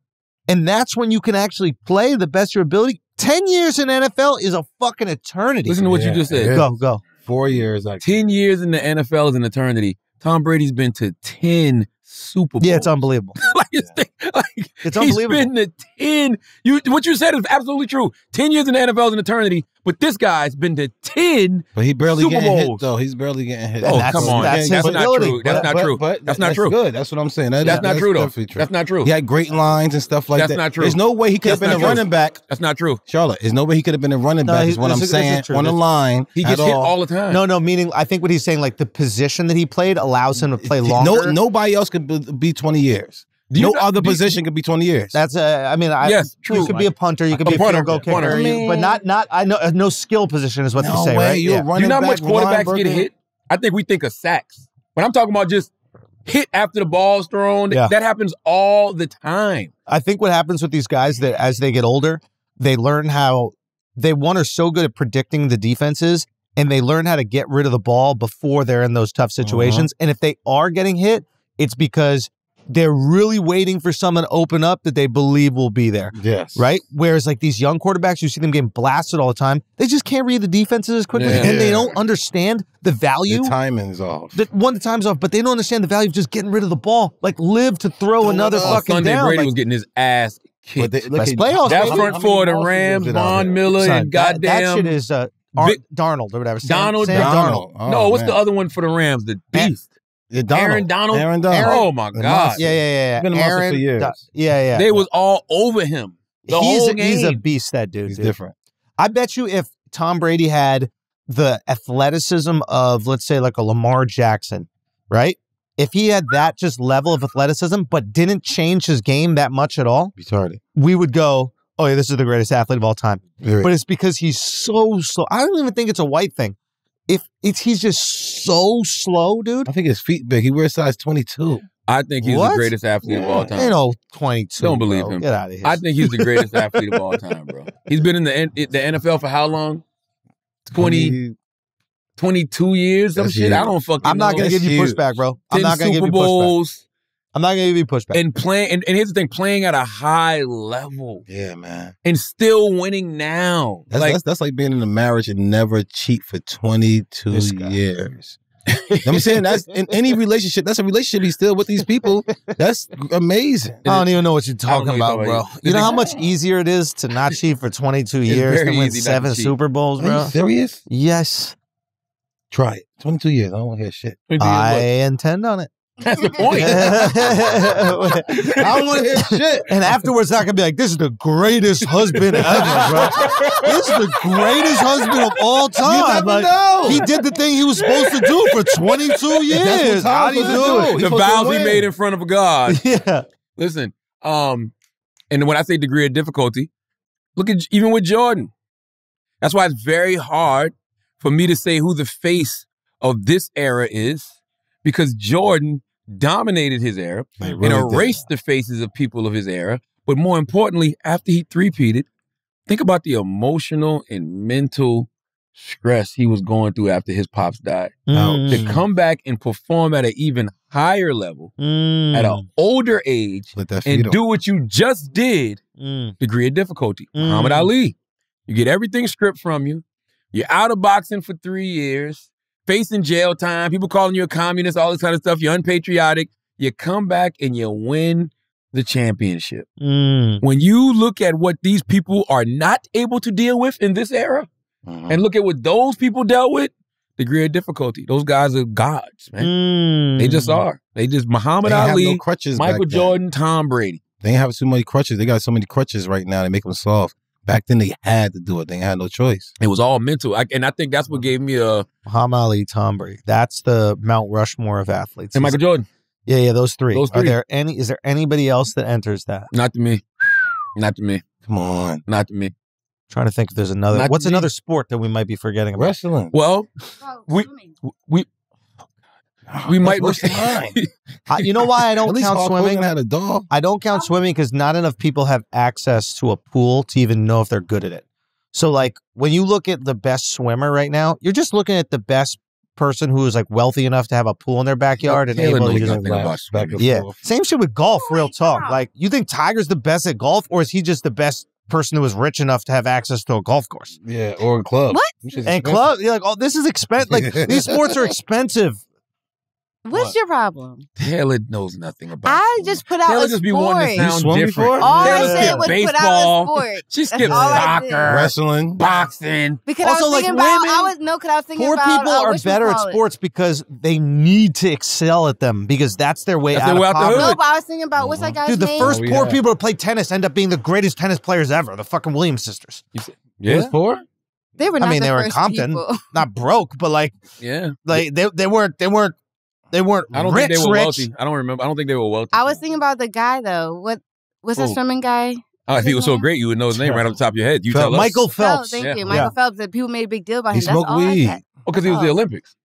and that's when you can actually play the best of your ability. Ten years in NFL is a fucking eternity. Listen to what you just said. go go. Four years. Like, 10 years in the NFL is an eternity. Tom Brady's been to 10 Super Bowls. Yeah, it's unbelievable. like, it's, like, It's he's unbelievable. been to 10. You, what you said is absolutely true. 10 years in the NFL is an eternity, but this guy's been to 10. but he barely Super getting hit Bowls. though. He's barely getting hit. Oh, that's- come on. that's That's, his not true. That's But- not but- true. But that's not true. Good. That's what I'm saying. That- That's not true, though. true. That's not true. He had great lines and stuff like that. That's not true. There's no way he could have been a true. running back. That's not true. Charlotte, there's no way he could have been a running No, back. he- Is what I'm is- saying true. on the line. He at gets hit all. all the time. No, no. Meaning, I think what he's saying, like the position that he played, allows him to play No, longer. nobody else could be- be 20 years. Do no know- other do you- position could be 20 years. That's a. I mean, I, Yes, true. You could be a punter. You could A be a punter, field goal kicker, I mean- but not not. I know uh, no skill position is what no they say, way. right? You're Yeah. a running you know how much quarterbacks get hit? I think we think of sacks. But I'm talking about just hit after the ball's thrown. Yeah. That happens all the time. I think what happens with these guys that as they get older, they learn how they one are so good at predicting the defenses, and they learn how to get rid of the ball before they're in those tough situations. And if they are getting hit, it's because they're really waiting for someone to open up that they believe will be there. Yes. right? Whereas like these young quarterbacks, you see them getting blasted all the time. They just can't read the defenses as quickly, Yeah. and they don't understand the value. The timing's off. that one the time's off, but they don't understand the value of just getting rid of the ball. Like live to throw Throw another it off. Fucking Sunday, down. Brady Like, was getting his ass But kicked. they, look Best at- playoffs, that baby. front many four, the Rams, is it out Von here? Miller, son, and that, that shit is uh, Ar- Darnold or whatever. Sam, Donald Sam Donald. Darnold. Oh, no, what's man. the other one for the Rams? The beast. Yeah, Donald. Aaron Donald? Aaron Donald. Oh my God. monster. Yeah, yeah, yeah. yeah. Been a monster Aaron, for years. Da- yeah, yeah. They was all over him. The he's, whole a, game. he's a beast, that dude. He's dude. different. I bet you if Tom Brady had the athleticism of, let's say, like a Lamar Jackson, right? If he had that just level of athleticism, but didn't change his game that much at all, Retarded. we would go, oh, yeah, this is the greatest athlete of all time. Very. But it's because he's so slow. I don't even think it's a white thing. If it's he's just so slow, dude. I think his feet big. He wears size 22. I think he's What? the greatest athlete of all Ain't time. no 22. Don't believe bro. him. Get out of here. I think he's the greatest athlete of all time, bro. He's been in the N- the NFL for how long? 20, 22 years, some That's shit. I don't fucking. I'm not know. gonna That's give you huge. pushback, bro. I'm not gonna Super give you pushback. Bowls I'm not gonna give you pushback. and playing and, and here's the thing, playing at a high level Yeah, man. and still winning now. That's, like that's that's like being in a marriage and never cheat for 22 years. I'm saying that's in any relationship. That's a relationship. He's still with these people. That's amazing. I don't even know what you're talking about, bro. you're You know how much easier it is to not cheat for 22 years very than win easy not to seven. Super Bowls, Are you bro? serious? Yes, Try it. 22 years. I don't want to hear shit. I intend on it. That's the point. I don't want to hear shit. And afterwards, I can be like, "This is the greatest husband ever, bro. This is the greatest husband of all You time. never Like, know. he did the thing he was supposed to do for 22 years. How do you do it? The vows he made in front of a God. Yeah, Listen, um, and when I say degree of difficulty, look at even with Jordan. That's why it's very hard for me to say who the face of this era is, because Jordan dominated his era They and really did. erased the faces of people of his era. But more importantly, after he three-peated, think about the emotional and mental stress he was going through after his pops died. Mm. To come back and perform at an even higher level Mm. at an older age and do what you just did, Mm. degree of difficulty. Mm. Muhammad Ali. You get everything stripped from you. You're out of boxing for three years, facing jail time, people calling you a communist, all this kind of stuff. You're unpatriotic. You come back and you win the championship. Mm. When you look at what these people are not able to deal with in this era, Mhm. and look at what those people dealt with, degree of difficulty. Those guys are gods, man. Mm. They just are. They just Muhammad They ain't have Ali, no crutches back Michael then. Jordan, Tom Brady. They ain't have so many crutches. They got so many crutches right now. They make them soft. Back then, they had to do it. They had no choice. It was all mental, I, and I think that's what gave me a Muhammad Ali, Tom Brady. That's the Mount Rushmore of athletes. and Michael Jordan. Yeah, yeah, those three. Those Are three. there any? Is there anybody else that enters that? Not to me, not to me, Come on, not to me. trying to think if there's another. Not What's me. another sport that we might be forgetting about? wrestling. Well, oh, We- we we might What's mine? I, you know why I don't least count Hulk swimming? Hogan had a dog. I don't count swimming because not enough people have access to a pool to even know if they're good at it. So, like, when you look at the best swimmer right now, you're just looking at the best person who is like wealthy enough to have a pool in their backyard and Taylor able to knows just nothing back and Yeah. forth. Same shit with golf, Oh real talk. God. Like, you think Tiger's the best at golf, or is he just the best person who is rich enough to have access to a golf course? Yeah, or a club. What? And expensive. club, you're like, oh, this is expensive. Like, these sports are expensive. What's What? your problem? Taylor knows nothing about. I swimming. just put out Taylor a just be sport. wanting to You sound different. before? All Taylor I said skipped was put out a sport. She That's skipped all soccer, Wrestling. boxing. Because Also, I was like, thinking about, women- I was no, because I was thinking Poor about people uh, are better at sports because they need to excel at them because that's their way That's out their of way out the poverty. hood. No, but I was thinking about what's that guy's Dude, the name? first Oh, poor people to play tennis end up being the greatest tennis players ever. The fucking Williams sisters. It was four? they were I mean, the they were in Compton. Not broke, but like, Yeah, like they they weren't they weren't they weren't I don't rich, think they were rich. wealthy. I don't remember. I don't think they were wealthy. I was thinking about the guy though. What was that Who? swimming guy? Oh, if he was so great, you would know his name right off the top of your head. You Phelps. tell us. Michael Phelps. Oh, thank Yeah. you, Michael Yeah. Phelps. That people made a big deal about He him. That's smoked all I weed. had. Oh, because he was the Oh. Olympics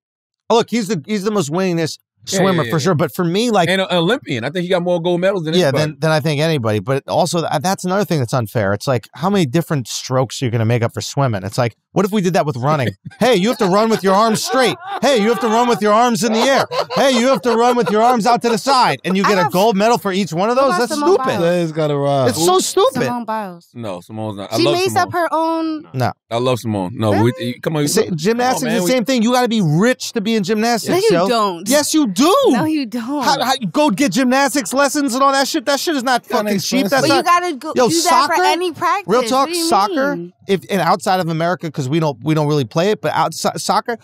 Oh, look, he's the he's the most winningest Yeah, swimmer yeah, for yeah. sure. But for me, like, and an Olympian. I think he got more gold medals than yeah, anybody. then then I think anybody. But also, uh, that's another thing that's unfair. It's like how many different strokes are you going to make up for swimming? It's like, what if we did that with running? hey, you have to run with your arms straight. Hey, you have to run with your arms in the air. Hey, you have to run with your arms out to the side, and you I get a gold medal for each one of those. That's Simone stupid. Biles? That's got to ride. It's so stupid. Simone Biles. no, Simone's not. I She love makes Simone. up her own. No, I love Simone. No, Really? we, come on. Sa- gymnastics Come on, is man. the same thing. You got to be rich to be in gymnastics. No, you yo. don't. Yes, you do. No, you don't. How, how, go get gymnastics lessons and all that shit. That shit is not Kinda fucking cheap. That's but not, you gotta go Yo, do soccer? that for any practice. Real talk, What do you soccer. mean? If and outside of America, because we don't we don't really play it, but outside soccer,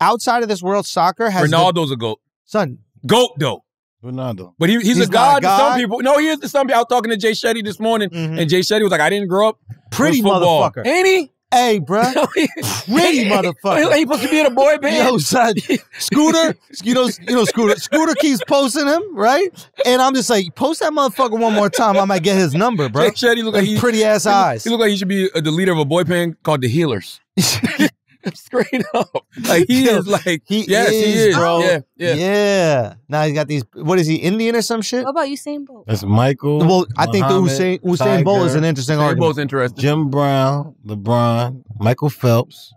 outside of this world, soccer has the- Ronaldo's a goat. son. Goat though. Ronaldo. But he, he's, He's a not a god, to some people. No, he is to some people. I was talking to Jay Shetty this morning, Mhm. and Jay Shetty was like, I didn't grow up. Pretty with football. motherfucker. Ain't he? Hey, bruh. Pretty motherfucker. He supposed to be in a boy band. Yo, son, Scooter, you know, you know, Scooter. Scooter keeps posting him, right? And I'm just like, post that motherfucker one more time. I might get his number, bro. Jay Shetty look like Them he, pretty ass he look- eyes. He look like he should be uh, the leader of a boy band called the Healers. Straight up, like he is like he yes, he is, is, bro. Yeah, yeah. Yeah. Now he's got these. What is he? Indian or some shit? What about Usain Bolt? That's Michael. Well, I think the Muhammad, Usain Usain Bolt is an interesting They argument. both interesting. Jim Brown, LeBron, Michael Phelps.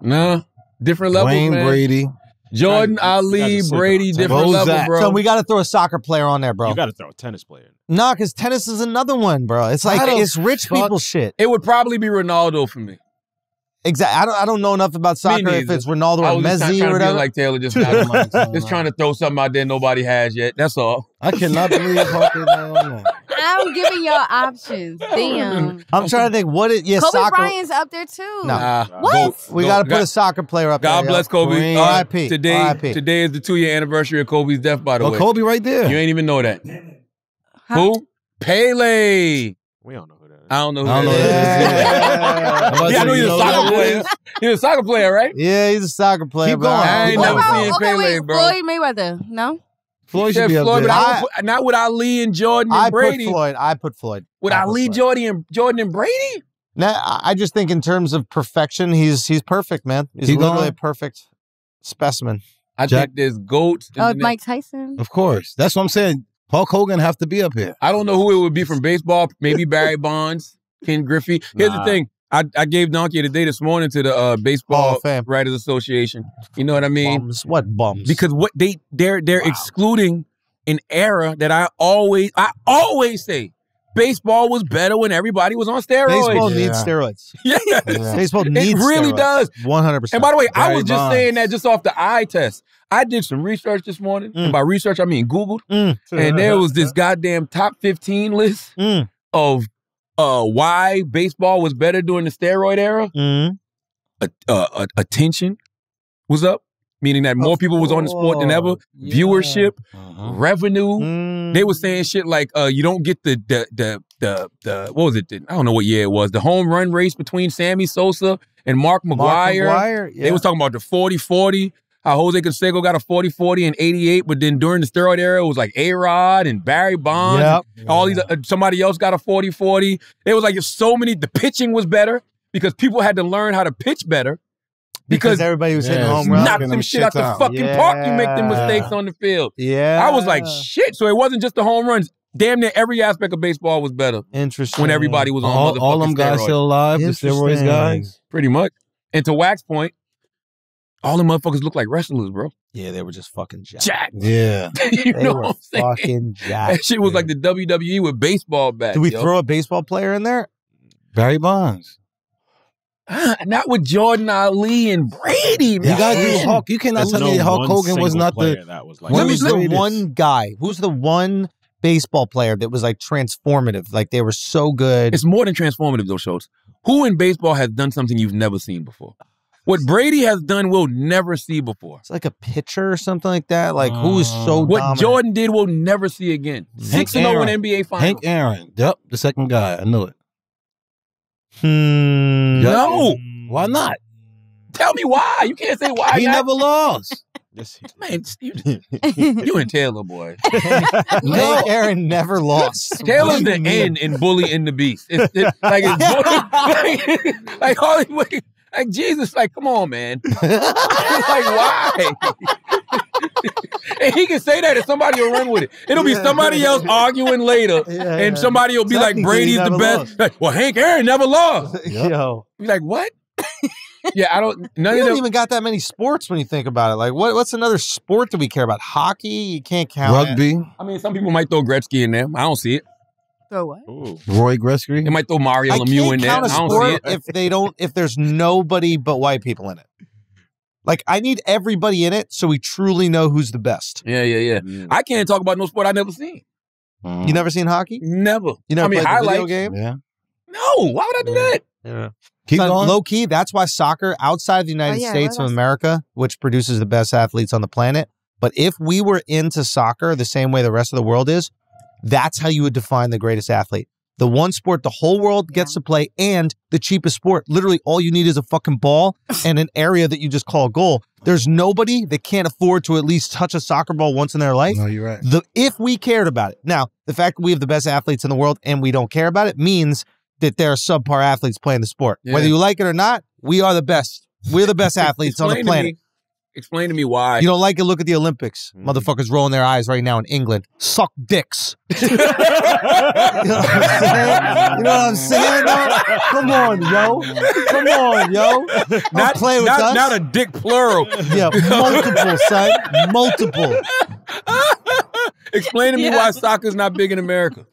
Nah, different levels, Wayne man. Brady. Jordan, You Ali, Brady, different Bozak. level, bro. So we got to throw a soccer player on there, bro. You got to throw a tennis player. in. Nah, because tennis is another one, bro. It's like it's rich fuck- people shit. it would probably be Ronaldo for me. Exactly. I don't. I don't know enough about soccer if it's Ronaldo or was just trying, Messi trying or to be whatever. like Taylor, just, not, just trying to throw something out there nobody has yet. That's all. I cannot believe Hawk is not on there. I'm giving y'all options. Damn. I'm trying to think. What is yeah? Kobe soccer. Bryant's up there too. No. Nah, What? go- we go- got to put God- a soccer player up God there. bless Kobe. Kareem. Uh, R.I.P. Today, R.I.P. today is the two year anniversary of Kobe's death. By the Oh, way, Kobe right there. you ain't even know that. Huh? Who? Pele. We don't know who that is. I don't know who I don't know that who is. that is. Yeah, I know he's a soccer who that player. He's a soccer player, right? Yeah, he's a soccer player. Keep but going. I ain't What never about- seen okay, Pele, wait, bro. Floyd Mayweather. No. Floyd Yeah, should be up there. but I I- put, not with Ali and Jordan and I put Floyd. I put Floyd. With I put Ali, Floyd. Jordan, and Jordan and Brady. Nah, I I just think in terms of perfection, he's he's perfect, man. He's Keep literally going. a perfect specimen. I Jack- think there's goats. Oh, Mike Tyson. Of course. That's what I'm saying. Hulk Hogan have to be up here. I don't know who it would be from baseball. Maybe Barry Bonds, Ken Griffey. Here's Nah. the thing. I, I gave Donkey the day this morning to the uh, Baseball of Fame. Writers Association. You know what I mean? Bums. What bums? Because what they they're they're excluding an era that I always I always say baseball was better when everybody was on steroids. baseball Yeah. needs steroids. yeah. Baseball needs It really steroids. does. One hundred percent. And by the way, I was just Bonds. saying that just off the eye test. I did some research this morning. Mm. And by research, I mean Googled. Mm. And there was this goddamn top 15 list Mm. of uh, why baseball was better during the steroid era. Mm. A- uh, uh, attention was up, meaning that more people was on the sport than ever. Viewership, revenue. Mm. They were saying shit like, uh, you don't get the the the the the what was it? The- I don't know what year it was. The home run race between Sammy Sosa and Mark Mark McGwire. McGwire, yeah. They was talking about the 40-40, how Jose Canseco got a 40-40 in 88, but then during the steroid era, it was like A-Rod and Barry Bonds. Yep. All these, uh, somebody else got a 40-40. It was like so many, the pitching was better because people had to learn how to pitch better because because everybody was hitting Yeah, home runs. knock knocking them them shit out the out. fucking park. You make them mistakes on the field. Yeah, I was like, shit. So it wasn't just the home runs. Damn near every aspect of baseball was better interesting. when everybody was on All, motherfucking all them guys steroids. still alive, the steroids guys. Pretty much. And to Wax point, all the motherfuckers look like wrestlers, bro. Yeah, they were just fucking jacked. Jack. Yeah. you They know were what I'm saying? fucking jacked. That shit was like the WWE with baseball bats. Did we yo. throw a baseball player in there? Barry Bonds. Not with Jordan Ali and Brady, Man. You gotta do Hulk. You cannot There's tell no me that Hulk Hogan was not the. that was like One Who's the one guy? Who's the one baseball player that was like transformative? Like they were so good. It's more than transformative, those shows. Who in baseball has done something you've never seen before? What Brady has done, we'll never see before. It's like a pitcher or something like that. Like who is so What dominant? Jordan did, we'll never see again. Six and zero in NBA Finals. Hank Aaron. Yep, the second guy. I knew it. Hmm. No, Why not? tell me why. You can't say why. he never lost. Yes, he- Man, you, you and Taylor, boy. Hank Aaron never lost. Taylor's the end in Bully and the Beast. It's, it's like it's bully, like, like Hollywood. Like Jesus, like come on, man. like why? And he can say that, and somebody will run with it. It'll be somebody else arguing later, Yeah, and somebody will be like, "Brady's the best." lost. Like, well, Hank Aaron never lost. Yo, You're like, what? yeah, I don't. None we of don't them. even got that many sports when you think about it. Like, what? What's another sport that we care about? Hockey? You can't count. it. Rugby. I mean, some people might throw Gretzky in there. I don't see it. Throw what? Ooh. Roy Gretzky. They might throw Mario I Lemieux can't in there. count I a don't see it. if they don't. If there's nobody but white people in it. Like, I need everybody in it so we truly know who's the best. Yeah, yeah, yeah. Mm. I can't talk about no sport I never seen. Mm. You never seen hockey? Never. You never I mean, played the video game? Yeah. No, why would I do that? Yeah. Keep Son, going. Low key, that's why soccer outside of the United yeah, States of? America, which produces the best athletes on the planet. But if we were into soccer the same way the rest of the world is, that's how you would define the greatest athlete. The one sport the whole world gets to play and the cheapest sport. Literally, all you need is a fucking ball and an area that you just call a goal. There's nobody that can't afford to at least touch a soccer ball once in their life. No, you're right. The if we cared about it. Now, the fact that we have the best athletes in the world and we don't care about it means that there are subpar athletes playing the sport. Yeah. Whether you like it or not, we are the best. We're the best athletes on the Explain to planet. Me Explain to me why. You don't like it? Look at the Olympics. Mm. Motherfuckers rolling their eyes right now in England. Suck dicks. you know what I'm saying? You know what I'm saying? though? Come on, yo. Come on, yo. Don't not, play with not, us. not a dick plural. yeah, multiple, son. Multiple. Explain to me Yeah. why soccer's not big in America.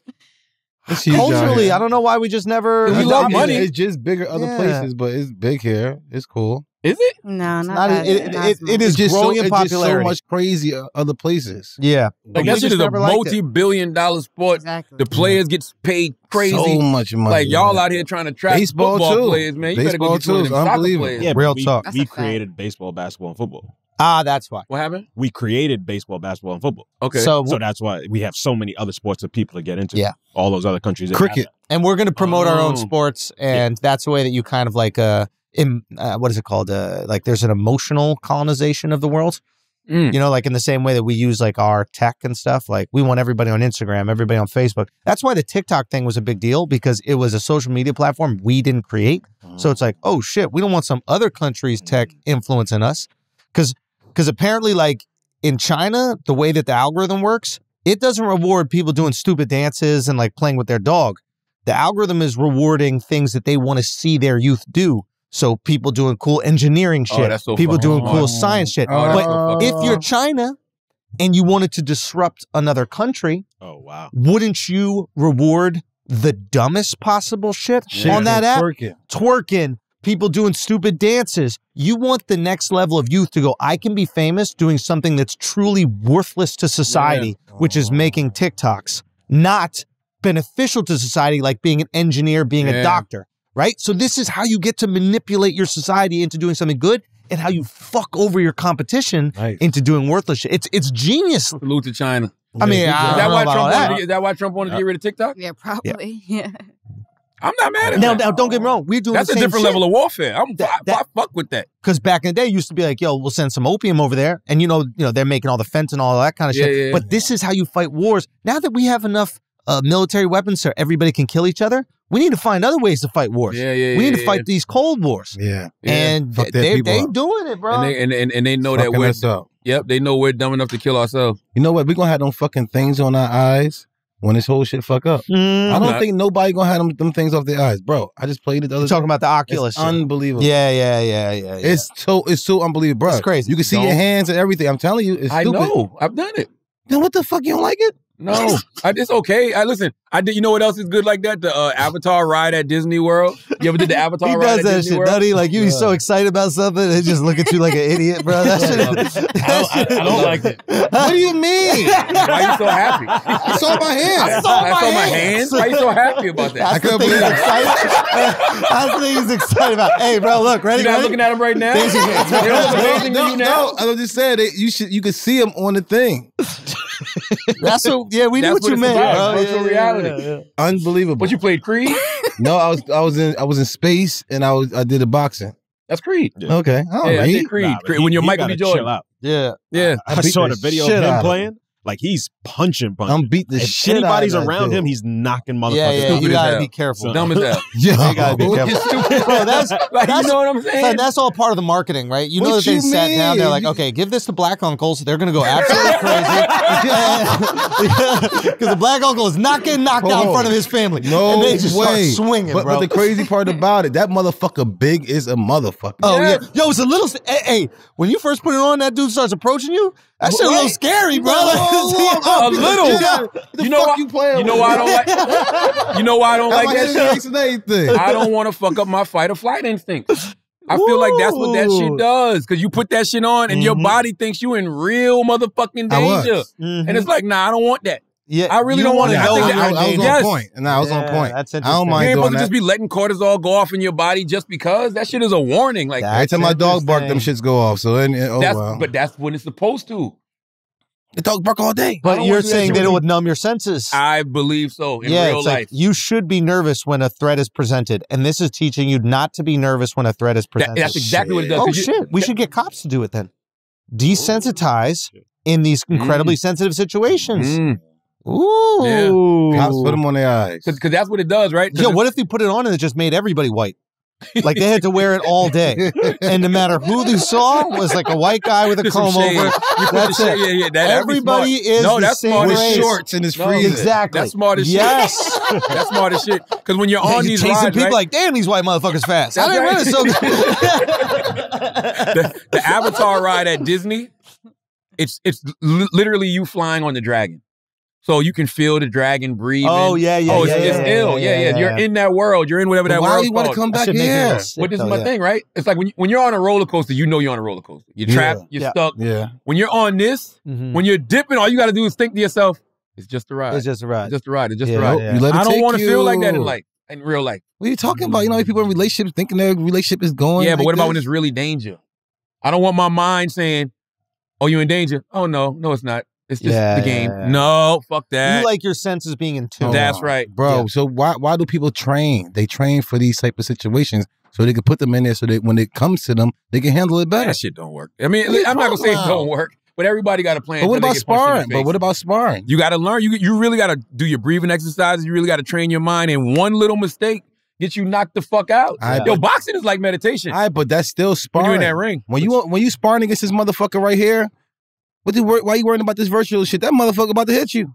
It's huge out Culturally. I don't know why we just never. We It's love not- money. It's just bigger other Yeah. places, but it's big here. It's cool. Is it? No, It's not, not- that, it- not it- as it is It's just growing so, in it's just so much crazy uh, other places. Yeah. Like We that shit is a never liked it. multi-billion dollar sport. exactly. The players get paid crazy. So much money. like y'all man. out here trying to trap Baseball, football too. players, man. You better Baseball, go get you too. them soccer Unbelievable. players. Yeah, Real we, talk. That's we created baseball, basketball, and football. Ah, that's why. What happened? We created baseball, basketball, and football. Okay. So, So that's why we have so many other sports that people to get into. Yeah. All those other countries. Cricket. and we're going to promote our own Oh. sports, and that's the way that you kind of like uh, in uh, what is it called? Uh, like there's an emotional colonization of the world. Mm. You know, like in the same way that we use like our tech and stuff. Like we want everybody on Instagram, everybody on Facebook. That's why the TikTok thing was a big deal because it was a social media platform we didn't create. So it's like, oh shit, we don't want some other country's tech influencing us, because because apparently, like in China, the way that the algorithm works, it doesn't reward people doing stupid dances and like playing with their dog. The algorithm is rewarding things that they want to see their youth do. So people doing cool engineering Oh, shit, that's so people fucking doing cool smart. science shit. Oh, but so if you're China and you wanted to disrupt another country, Oh wow. wouldn't you reward the dumbest possible shit Shit, on that app? twerking. Twerking, people doing stupid dances. You want the next level of youth to go, I can be famous doing something that's truly worthless to society, which is making oh. TikToks, not beneficial to society like being an engineer, being Yeah. a doctor, right? So this is how you get to manipulate your society into doing something good and how you fuck over your competition Nice. into doing worthless shit. It's it's genius. Salute to China. I mean, Yeah, I Is don't that know why about Trump that. wanted to, is that why Trump wanted to get rid of TikTok? yeah, probably. Yeah. I'm not mad at Now, that. now, don't get me wrong. We're doing That's the a different shit. level of warfare. I'm That- I, that- I fuck with that. Because back in the day, it used to be like, yo, we'll send some opium over there, and you know, you know, they're making all the fentanyl, and all that kind of Yeah, shit. yeah, yeah. But this is how you fight wars. Now that we have enough uh, military weapons so everybody can kill each other, we need to find other ways to fight wars. Yeah, yeah, we yeah, need to yeah, fight these cold wars, Yeah. Yeah. and Fuck th- their they people they up. doing it, bro. And they and, and, and they know that we're us up. yep they know we're dumb enough to kill ourselves. You know what? We're gonna have them fucking things on our eyes when this whole shit fuck up. Mm. I don't not- think nobody gonna have them, them things off their eyes, bro. I just played it the other You're talking day. about the Oculus. It's shit. unbelievable. yeah, yeah, yeah, yeah, yeah. It's so it's so unbelievable, bro. It's crazy. You can see Don't- your hands and everything. I'm telling you, it's I stupid. know. I've done it. Then what the fuck? You don't like it? No, I, it's okay. I listen. I did. You know what else is good like that? The uh, Avatar ride at Disney World. You ever did the Avatar he does at that Disney shit, World? doesn't? Like you, he's so excited about something, and just look at you like an idiot, bro. That shit. I don't- I- I don't like it. What do you mean? Why you so happy? I saw my hands. I saw, my hands. Why you so happy about that? That's the couldn't thing he's believe excited. That's the thing he's excited about. Hey, bro, look, ready? You're not ready? looking at him right now. Things You know what's amazing no, now? no, I just said it. You should. You could see them on the thing. That's what. Yeah, we knew That's what you what meant, about, bro. virtual Yeah, yeah, yeah, yeah. Unbelievable. But you played Creed. no, I was. I was in. I was in space, and I was. I did a boxing. That's Creed. Okay. I don't Yeah, I did Creed. Nah, Creed. he- when you're he Michael B. Jordan. chill out. Yeah. Yeah. I I beat saw the the video of him playing. Like he's punching, punching. I'm beat the if shit anybody's out of that around dude. him, he's knocking motherfuckers. Yeah, yeah, stupid you gotta be careful. Dumb as hell. Yeah, You gotta be careful. Bro, that's, Like, that's, you know what I'm saying? son, that's all part of the marketing, right? You know What that they you sat down, they're like, okay, give this to black uncles. They're gonna go absolutely crazy. Because the black uncle is not getting knocked out in front of his family. No and they just way. start swinging, but, bro. but the crazy part about it, that motherfucker big is a motherfucker. Oh yeah. Yeah. yo, it's a little. Hey, hey, when you first put it on, that dude starts approaching you. That shit a little scary, bro. Whoa, A little. You got- the You know what? you playing You know why I don't like. You know why I don't like that hand shit. and everything. I don't want to fuck up my fight or flight instinct. I feel like that's what that shit does. Cause you put that shit on and your Mhm. body thinks you in real motherfucking I was. danger. And it's like, nah, I don't want that. Yeah, I really don't wanna want I, know I, that- I, I was on point. And I was on point. that's I don't interesting. You mind ain't doing supposed to that. just be letting cortisol go off in your body just because that shit is a warning. Like That- Every time my dog bark, them shits go off. So and, and- oh that's, well. but that's when it's supposed to. the dog bark all day. But you're wanna do that saying that it would numb your senses. I believe so in yeah, real it's life. like you should be nervous when a threat is presented, and this is teaching you not to be nervous when a threat is That- presented. that's exactly what it does. oh 'cause you- shit, we should get cops to do it then. Desensitize in these incredibly sensitive situations. Mm. Ooh, Cops put them on their eyes. Because that's what it does, right? Yo, it's- what if they put it on and it just made everybody white? Like they had to wear it all day, and no matter who they saw was like a white guy with a Put some comb shade. over. You put That's the it. Yeah, yeah. That, that'd be Everybody smart. is no, the that's same smart as race. shit. shorts and his No, freezer. Exactly. That's smart as shit. Yes. That's smart as shit. Because when you're Yeah, on you these chasing rides, people right, like, damn, these white motherfuckers fast. I didn't realize right. so. the, the Avatar ride at Disney, it's it's li- literally you flying on the dragon. So you can feel the dragon breathing. Oh yeah, yeah, oh, it's, yeah, it's yeah, ill. Yeah, yeah. You're in that world. You're in whatever that why world do you want to come back should make me here? But this is my yeah. thing, right? It's like when you, when you're on a roller coaster, you know you're on a roller coaster. You're Yeah. trapped. You're Yeah. stuck. Yeah. When you're on this, Mhm. when you're dipping, all you got to do is think to yourself, "It's just a ride. It's just a ride. It's just a ride. It's just Yeah, a ride." yeah. You let it I don't want to feel like that in life, in real life. What are you talking about? You know, people in relationships thinking their relationship is going. Yeah, but like what about when it's really danger? I don't want my mind saying, "Oh, you're in danger." Oh no, no, it's not. It's just Yeah, the game. yeah, yeah. No, fuck that. You like your senses being in tune. That's right. bro? Yeah. So why why do people train? They train for these type of situations so they can put them in there so that when it comes to them, they can handle it better. that shit don't work. I mean, you I'm not gonna say it don't work, but everybody got a plan. But what about they get punched in the sparring? But what about sparring? You got to learn. You you really got to do your breathing exercises. You really got to train your mind. And one little mistake gets you knocked the fuck out. I- Yo, boxing is like meditation. All right, but that's still when sparring. you're in that ring, When you when you sparring against this motherfucker right here, what you wor- why you worrying about this virtual shit? That motherfucker about to hit you.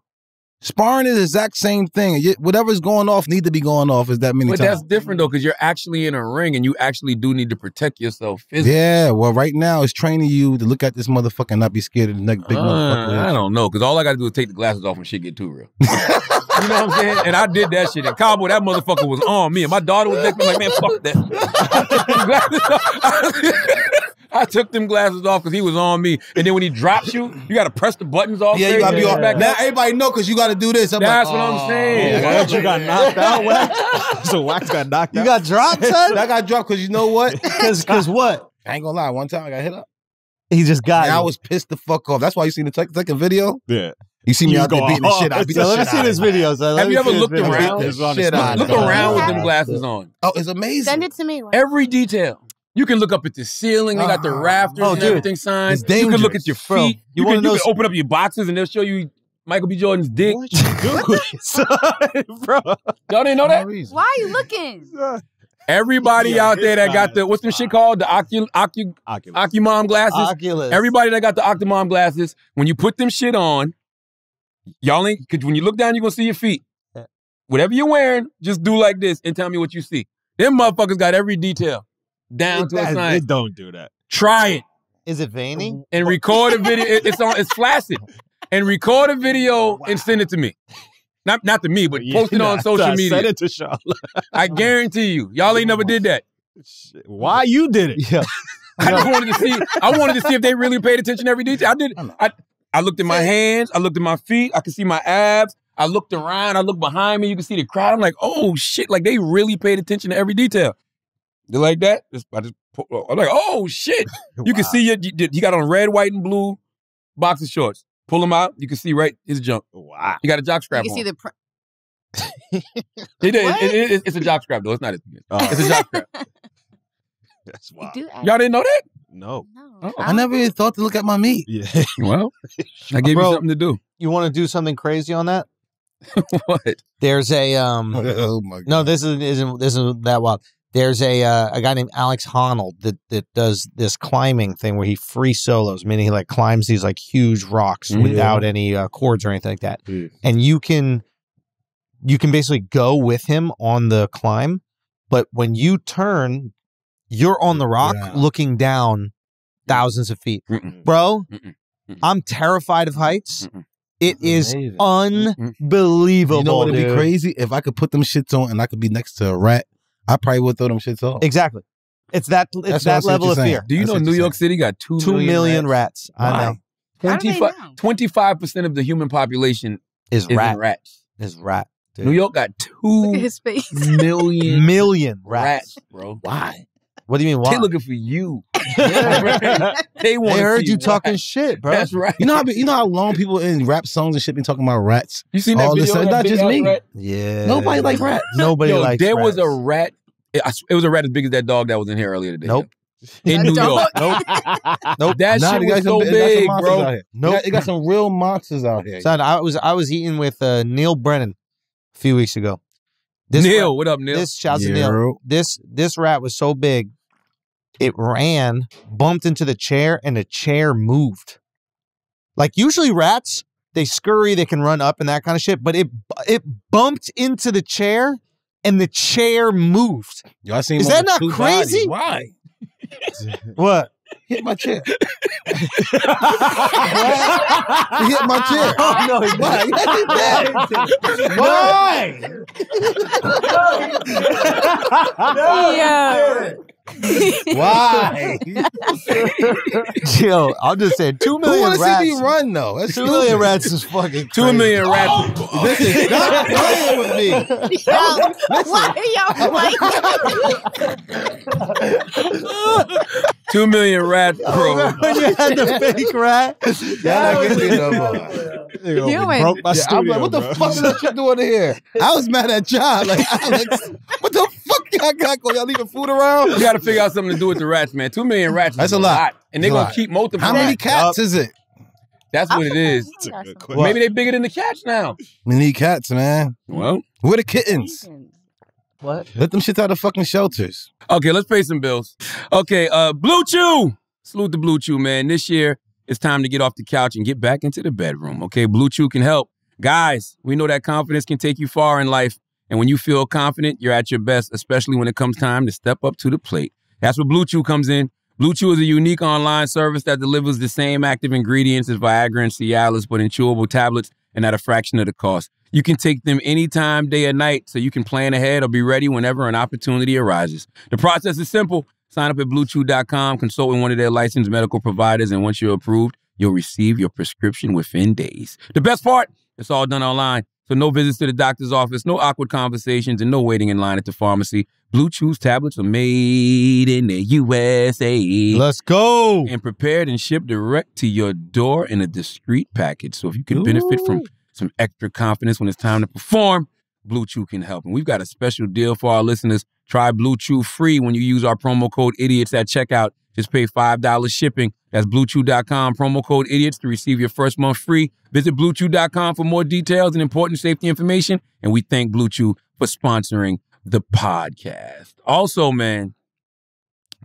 Sparring is the exact same thing. Whatever's going off need to be going off. Is that many but times? that's different though, because you're actually in a ring and you actually do need to protect yourself physically. yeah. Well, right now it's training you to look at this motherfucker and not be scared of the next big Uh, motherfucker. I don't know, because all I got to do is take the glasses off when shit get too real. you know what I'm saying? And I did that shit. And Cowboy, that motherfucker was on me. And my daughter was next to me like, man, fuck that. I took them glasses off because he was on me. And then when he drops you, you got to press the buttons off. Yeah, you gotta be straight, off. back Now everybody know because you got to do this. I'm That's like, what I'm saying. Oh, what? You got knocked out, Wax? so Wax got knocked out. You got dropped, son? I got dropped because you know what? Because because what? I ain't gonna lie. One time I got hit up. He just got And I was pissed the fuck off. That's why you seen the second video. yeah. You see me You out there go beating the shit out. Beat So the let me shit see out this of him. video. son. Let Have you ever looked around? Beat the shit out Look around with them glasses on. Oh, it's amazing. Send it to me. Every detail. You can look up at the ceiling. They got the Uh-uh. rafters Oh, and dude. everything signed. It's You can look at dangerous. your Bro, feet. you you, can, you can open up your boxes and they'll show you Michael B. Jordan's dick. What you doing, son? Bro. Y'all didn't know that? Why are you looking? Everybody Yeah, out there that got the what's this shit called? The Ocu, Ocu, Oculus. Ocumom glasses. Oculus. Everybody that got the Octomom glasses, when you put them shit on, y'all ain't cause when you look down, you're gonna see your feet. Whatever you're wearing, just do like this and tell me what you see. Them motherfuckers got every detail down It, to a that- science. it don't do that. Try it Is it veiny? and record a video. It- it's on. It's flaccid. And record a video oh, and send it to me. Not not to me, but Yeah, post it nah, on social nah, media. Send it to Charlotte. I guarantee you, y'all ain't never did that. Shit. Why you did it? Yeah. I just wanted to see. I wanted to see if they really paid attention to every detail. I did. I I looked at my hands. I looked at my feet. I could see my abs. I looked around. I looked behind me. You can see the crowd. I'm like, oh shit! Like they really paid attention to every detail. You like that? Just, I just. pu- I'm like, oh shit! You can see your. You, you got on red, white, and blue boxer shorts. Pull them out. You can see right his junk. Wow. You got a jock You can on. see the. Pr- It- it- What? it- it- it's a jock strap though. It's not. A, Oh, it's a jock strap. that's you wild. do. Y'all didn't know that? No. No. Oh. I never even thought to look at my meat. Yeah. Well, I gave Bro. you something to do. You want to do something crazy on that? what? There's a um. oh my god. No, this isn't isn't this isn't that wild. There's a uh, a guy named Alex Honnold that that does this climbing thing where he free solos, meaning he like climbs these like huge rocks Mhm. without any uh, cords or anything like that. Yeah. And you can you can basically go with him on the climb, but when you turn, you're on the rock Yeah. looking down thousands of feet, Mm-mm. bro. Mm-mm. Mm-mm. I'm terrified of heights. It is Amazing. unbelievable. You know what'd be crazy? If I could put them shits on and I could be next to a rat, I probably would throw them shits off. Exactly. It's that it's That's what I that see what level you're of saying. fear. Do you That's know what New you're York City got two Two million rats. I Why? know. How do they 25 know? 25% of the human population Is is in rat. rats. Is rat. dude. New York got Look at two his face. million million rats. rats, bro. Why? What do you mean? Why? They looking for you. they want. They heard you talking shit, bro. That's right. You know how you know how long people in rap songs and shit be talking about rats. You seen that all video? this- that not just me. rat? Yeah. Nobody like rats. Nobody Yo, likes there was a rat. It, I sw- it was a rat as big as that dog that was in here earlier today. Nope. In New? York. Nope. Nope. That Nah, shit was so some big, monsters bro. Nope. They got, they got some real monsters out here. Son, I was I was eating with uh, Neal Brennan a few weeks ago, This Neal, rat- what up, Neal? This shouts to Neal. This this rat was so big, it ran, bumped into the chair, and the chair moved. Like usually rats, they scurry, they can run up and that kind of shit. But it it bumped into the chair, and the chair moved. Yo, I seen Is that not crazy? bodies. Why? What? Hit my chair. he hit my chair. Oh, no, he Why? didn't. Yeah. Why? Yo, I'm just saying, two Who million want to see rats. me run though? That's Two stupid. million rats is fucking Two crazy. million rats. Oh, listen, stop playing with me. Yo, why are y'all playing? Two million rats, bro. Oh, when you had the fake rat. Yeah, not getting me no more. Human. Broke my Yeah, I'm studio, like, what the bro. fuck is that shit doing here? I was mad at y'all. Like, Alex, what the fuck y'all got going? Y'all leaving food around? You got to figure out something to do with the rats, man. Two million rats. That's a lot. and they're gonna keep multiplying. How many cats is it? That's what it is. That's a good question. Maybe they're bigger than the cats now. We need cats, man. Well, Where the kittens? What? Let them shit out of fucking shelters. okay, let's pay some bills. Okay, uh, Blue Chew. Salute the Blue Chew, man. This year it's time to get off the couch and get back into the bedroom. Okay, Blue Chew can help. Guys, we know that confidence can take you far in life. And when you feel confident, you're at your best, especially when it comes time to step up to the plate. That's where Blue Chew comes in. Blue Chew is a unique online service that delivers the same active ingredients as Viagra and Cialis, but in chewable tablets and at a fraction of the cost. You can take them anytime, day or night, so you can plan ahead or be ready whenever an opportunity arises. The process is simple. Sign up at bluechew.com, consult with one of their licensed medical providers, and once you're approved, you'll receive your prescription within days. The best part, it's all done online. So no visits to the doctor's office, no awkward conversations, and no waiting in line at the pharmacy. Blue Chew's tablets are made in the USA Let's go. and prepared and shipped direct to your door in a discreet package. So if you can benefit from some extra confidence when it's time to perform, Blue Chew can help. And we've got a special deal for our listeners. Try Blue Chew free when you use our promo code idiots at checkout. Just pay $5 shipping. That's bluechew.com, promo code idiots to receive your first month free. Visit bluechew.com for more details and important safety information. And we thank Blue Chew for sponsoring the podcast. Also, man,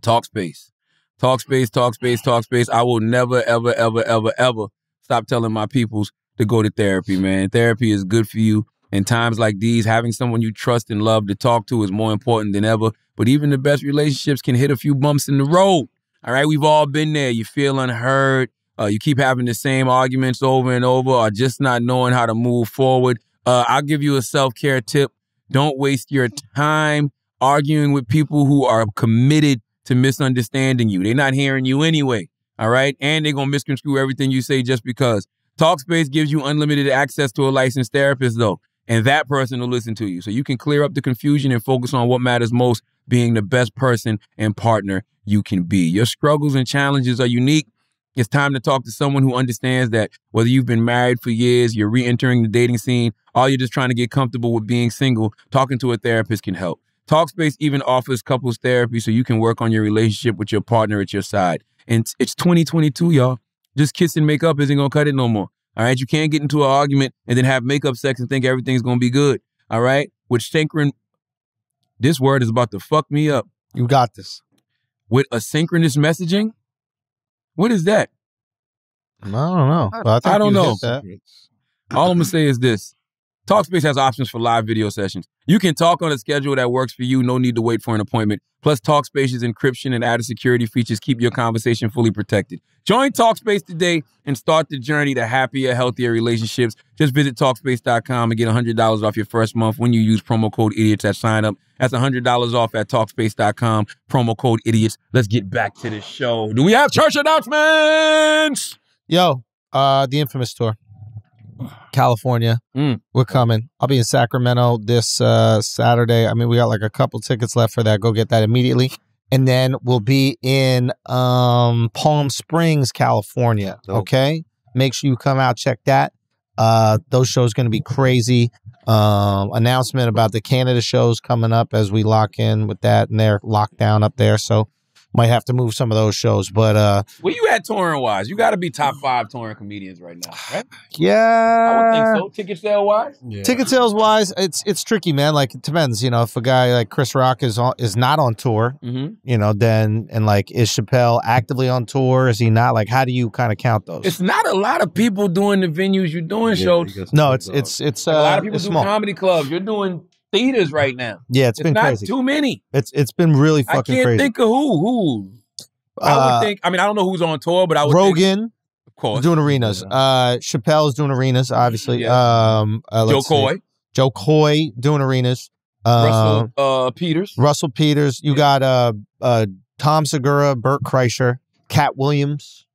Talkspace. Talkspace, Talkspace, Talkspace. I will never, ever, ever, ever, ever stop telling my peoples to go to therapy, man. Therapy is good for you. In times like these, having someone you trust and love to talk to is more important than ever. But even the best relationships can hit a few bumps in the road. All right, we've all been there. You feel unheard. Uh, you keep having the same arguments over and over, or just not knowing how to move forward. Uh, I'll give you a self care tip. Don't waste your time arguing with people who are committed to misunderstanding you. They're not hearing you anyway. All right. And they're going to misconstrue everything you say just because. Talkspace gives you unlimited access to a licensed therapist, though, and that person will listen to you. So you can clear up the confusion and focus on what matters most being the best person and partner you can be. Your struggles and challenges are unique. It's time to talk to someone who understands that whether you've been married for years, you're re entering the dating scene, or you're just trying to get comfortable with being single, talking to a therapist can help. Talkspace even offers couples therapy so you can work on your relationship with your partner at your side. And it's- it's 2022, y'all. Just kiss and make up isn't gonna cut it no more. All right. You can't get into an argument and then have makeup sex and think everything's gonna be good. All right. With synchron, this word is about to fuck me up. You got this. With asynchronous messaging, what is that? I don't know. I, think I don't know. All I'm gonna say is this: Talkspace has options for live video sessions. You can talk on a schedule that works for you. No need to wait for an appointment. Plus, Talkspace's encryption and added security features keep your conversation fully protected. Join Talkspace today and start the journey to happier, healthier relationships. Just visit Talkspace.com and get $100 off your first month when you use promo code IDIOTS at sign up. That's $100 off at Talkspace.com. Promo code IDIOTS. Let's get back to the show. Do we have church announcements? Yo, uh, the infamous tour. California. Mm. We're coming. I'll be in Sacramento this uh, Saturday. I mean, we got like a couple tickets left for that. Go get that immediately. And then we'll be in um, Palm Springs, California. Okay. Make sure you come out, check that. Uh, those shows going to be crazy. Um, announcement about the Canada shows coming up as we lock in with that and they're locked down up there. So might have to move some of those shows. But uh, Where you at touring wise? You got to be top five touring comedians right now, right? yeah, I would think so. Ticket sale wise. Yeah. Ticket sales wise, it's it's tricky, man. Like it depends. You know, if a guy like Chris Rock is on is not on tour, Mm-hmm. you know, then and like is Chappelle actively on tour? Is he not? Like, how do you kind of count those? It's not a lot of people doing the venues you're doing Yeah, shows. no, it's it's it's uh, a lot of people it's do small. comedy clubs. You're doing theaters right now. Yeah, it's It's, been not crazy. too many. It's it's been really fucking. I can't crazy. think of who. Who? I would Uh, think. I mean, I don't know who's on tour, but I would think, Rogan of course, doing arenas. Uh, Chappelle's doing arenas, obviously. Yeah. Um, uh, Joe let's see. Koy, Jo Koy doing arenas. Uh, Russell uh, Peters. Russell Peters. You got uh, uh, Tom Segura, Bert Kreischer, Katt Williams.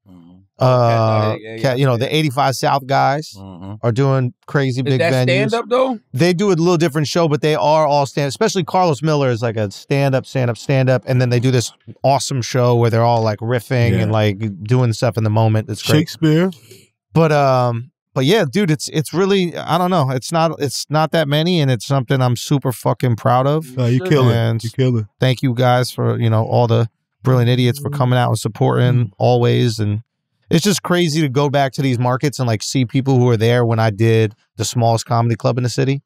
Uh, oh, yeah, yeah, Katt- you know yeah. the 85 South guys Mhm. are doing crazy Is big that venues. stand up though? They do a little different show, but they are all stand. Especially Karlous Miller is like a stand up, stand up, stand up, and then they do this awesome show where they're all like riffing Yeah. and like doing stuff in the moment. It's great. Shakespeare. But um, but yeah, dude, it's it's really I don't know. It's not it's not that many, and it's something I'm super fucking proud of. Oh, you kill it. You kill it. thank you guys for you know all the brilliant idiots for coming out and supporting always and it's just crazy to go back to these markets and like see people who were there when I did the smallest comedy club in the city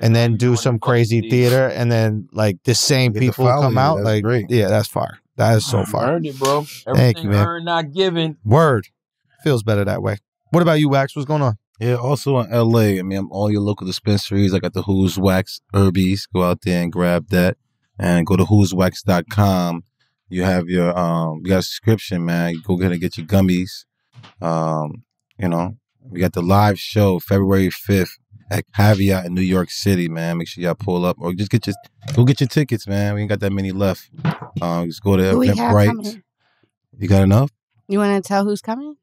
and then do some crazy theater and then like the same Get people follow come out That's like great. yeah that's fire that is so far. Earned it, bro. Thank you, man. Earned, not given. word feels better that way what about you wax what's going on Yeah, also in LA, I mean, I'm all your local dispensaries. I got the Who's Wax Herbies. Go out there and grab that. And go to who'swax.com. You have your um you got a subscription, man. You go ahead and get your gummies. Um, you know, we got the live show February 5th at Caveat in New York City, man. Make sure y'all pull up or just get your go get your tickets, man. We ain't got that many left. Um, just go to Who we have Eventbrite. You got enough? You want to tell who's coming?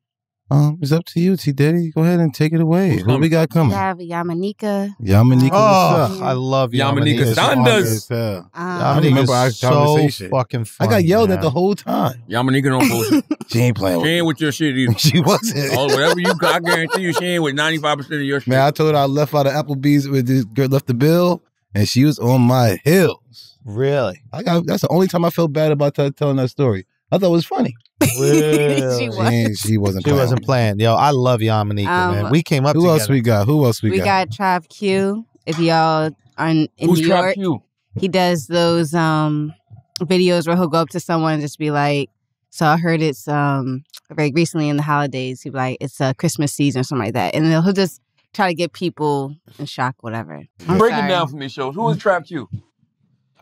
Um, it's up to you, T Daddy. Go ahead and take it away. Who's Who we got coming? got We coming? have Yamaneika. Yamaneika, what's up? oh I love you Yamaneika Yamaneika. Saunders. As hell. I Um, remember our so conversation. fucking I funny, got yelled at man. the whole time. Yamaneika don't bullshit. She ain't playing she with ain't with your shit either. She wasn't. Oh, whatever you, got, I guarantee you, she ain't with ninety five percent of your shit. Man, I told her I left out of Applebee's with this girl left the bill, and she was on my heels. really I got that's the only time I felt bad about t- telling that story. I thought it was funny. Really? She She, was. ain't, she wasn't. She playing wasn't with me. playing. Yo, I love Yamaneika, Um, man. We came up Who together. else we got? Who else we, got? we got Trav Q. If y'all are in, in Who's New Trap York, Q? he does those um videos where he'll go up to someone and just be like, "So I heard it's um very recently in the holidays. He'll be like, it's a Christmas season or something like that, and then he'll just try to get people in shock, whatever." I'm Break it down for me, shows. Who is Trap Q?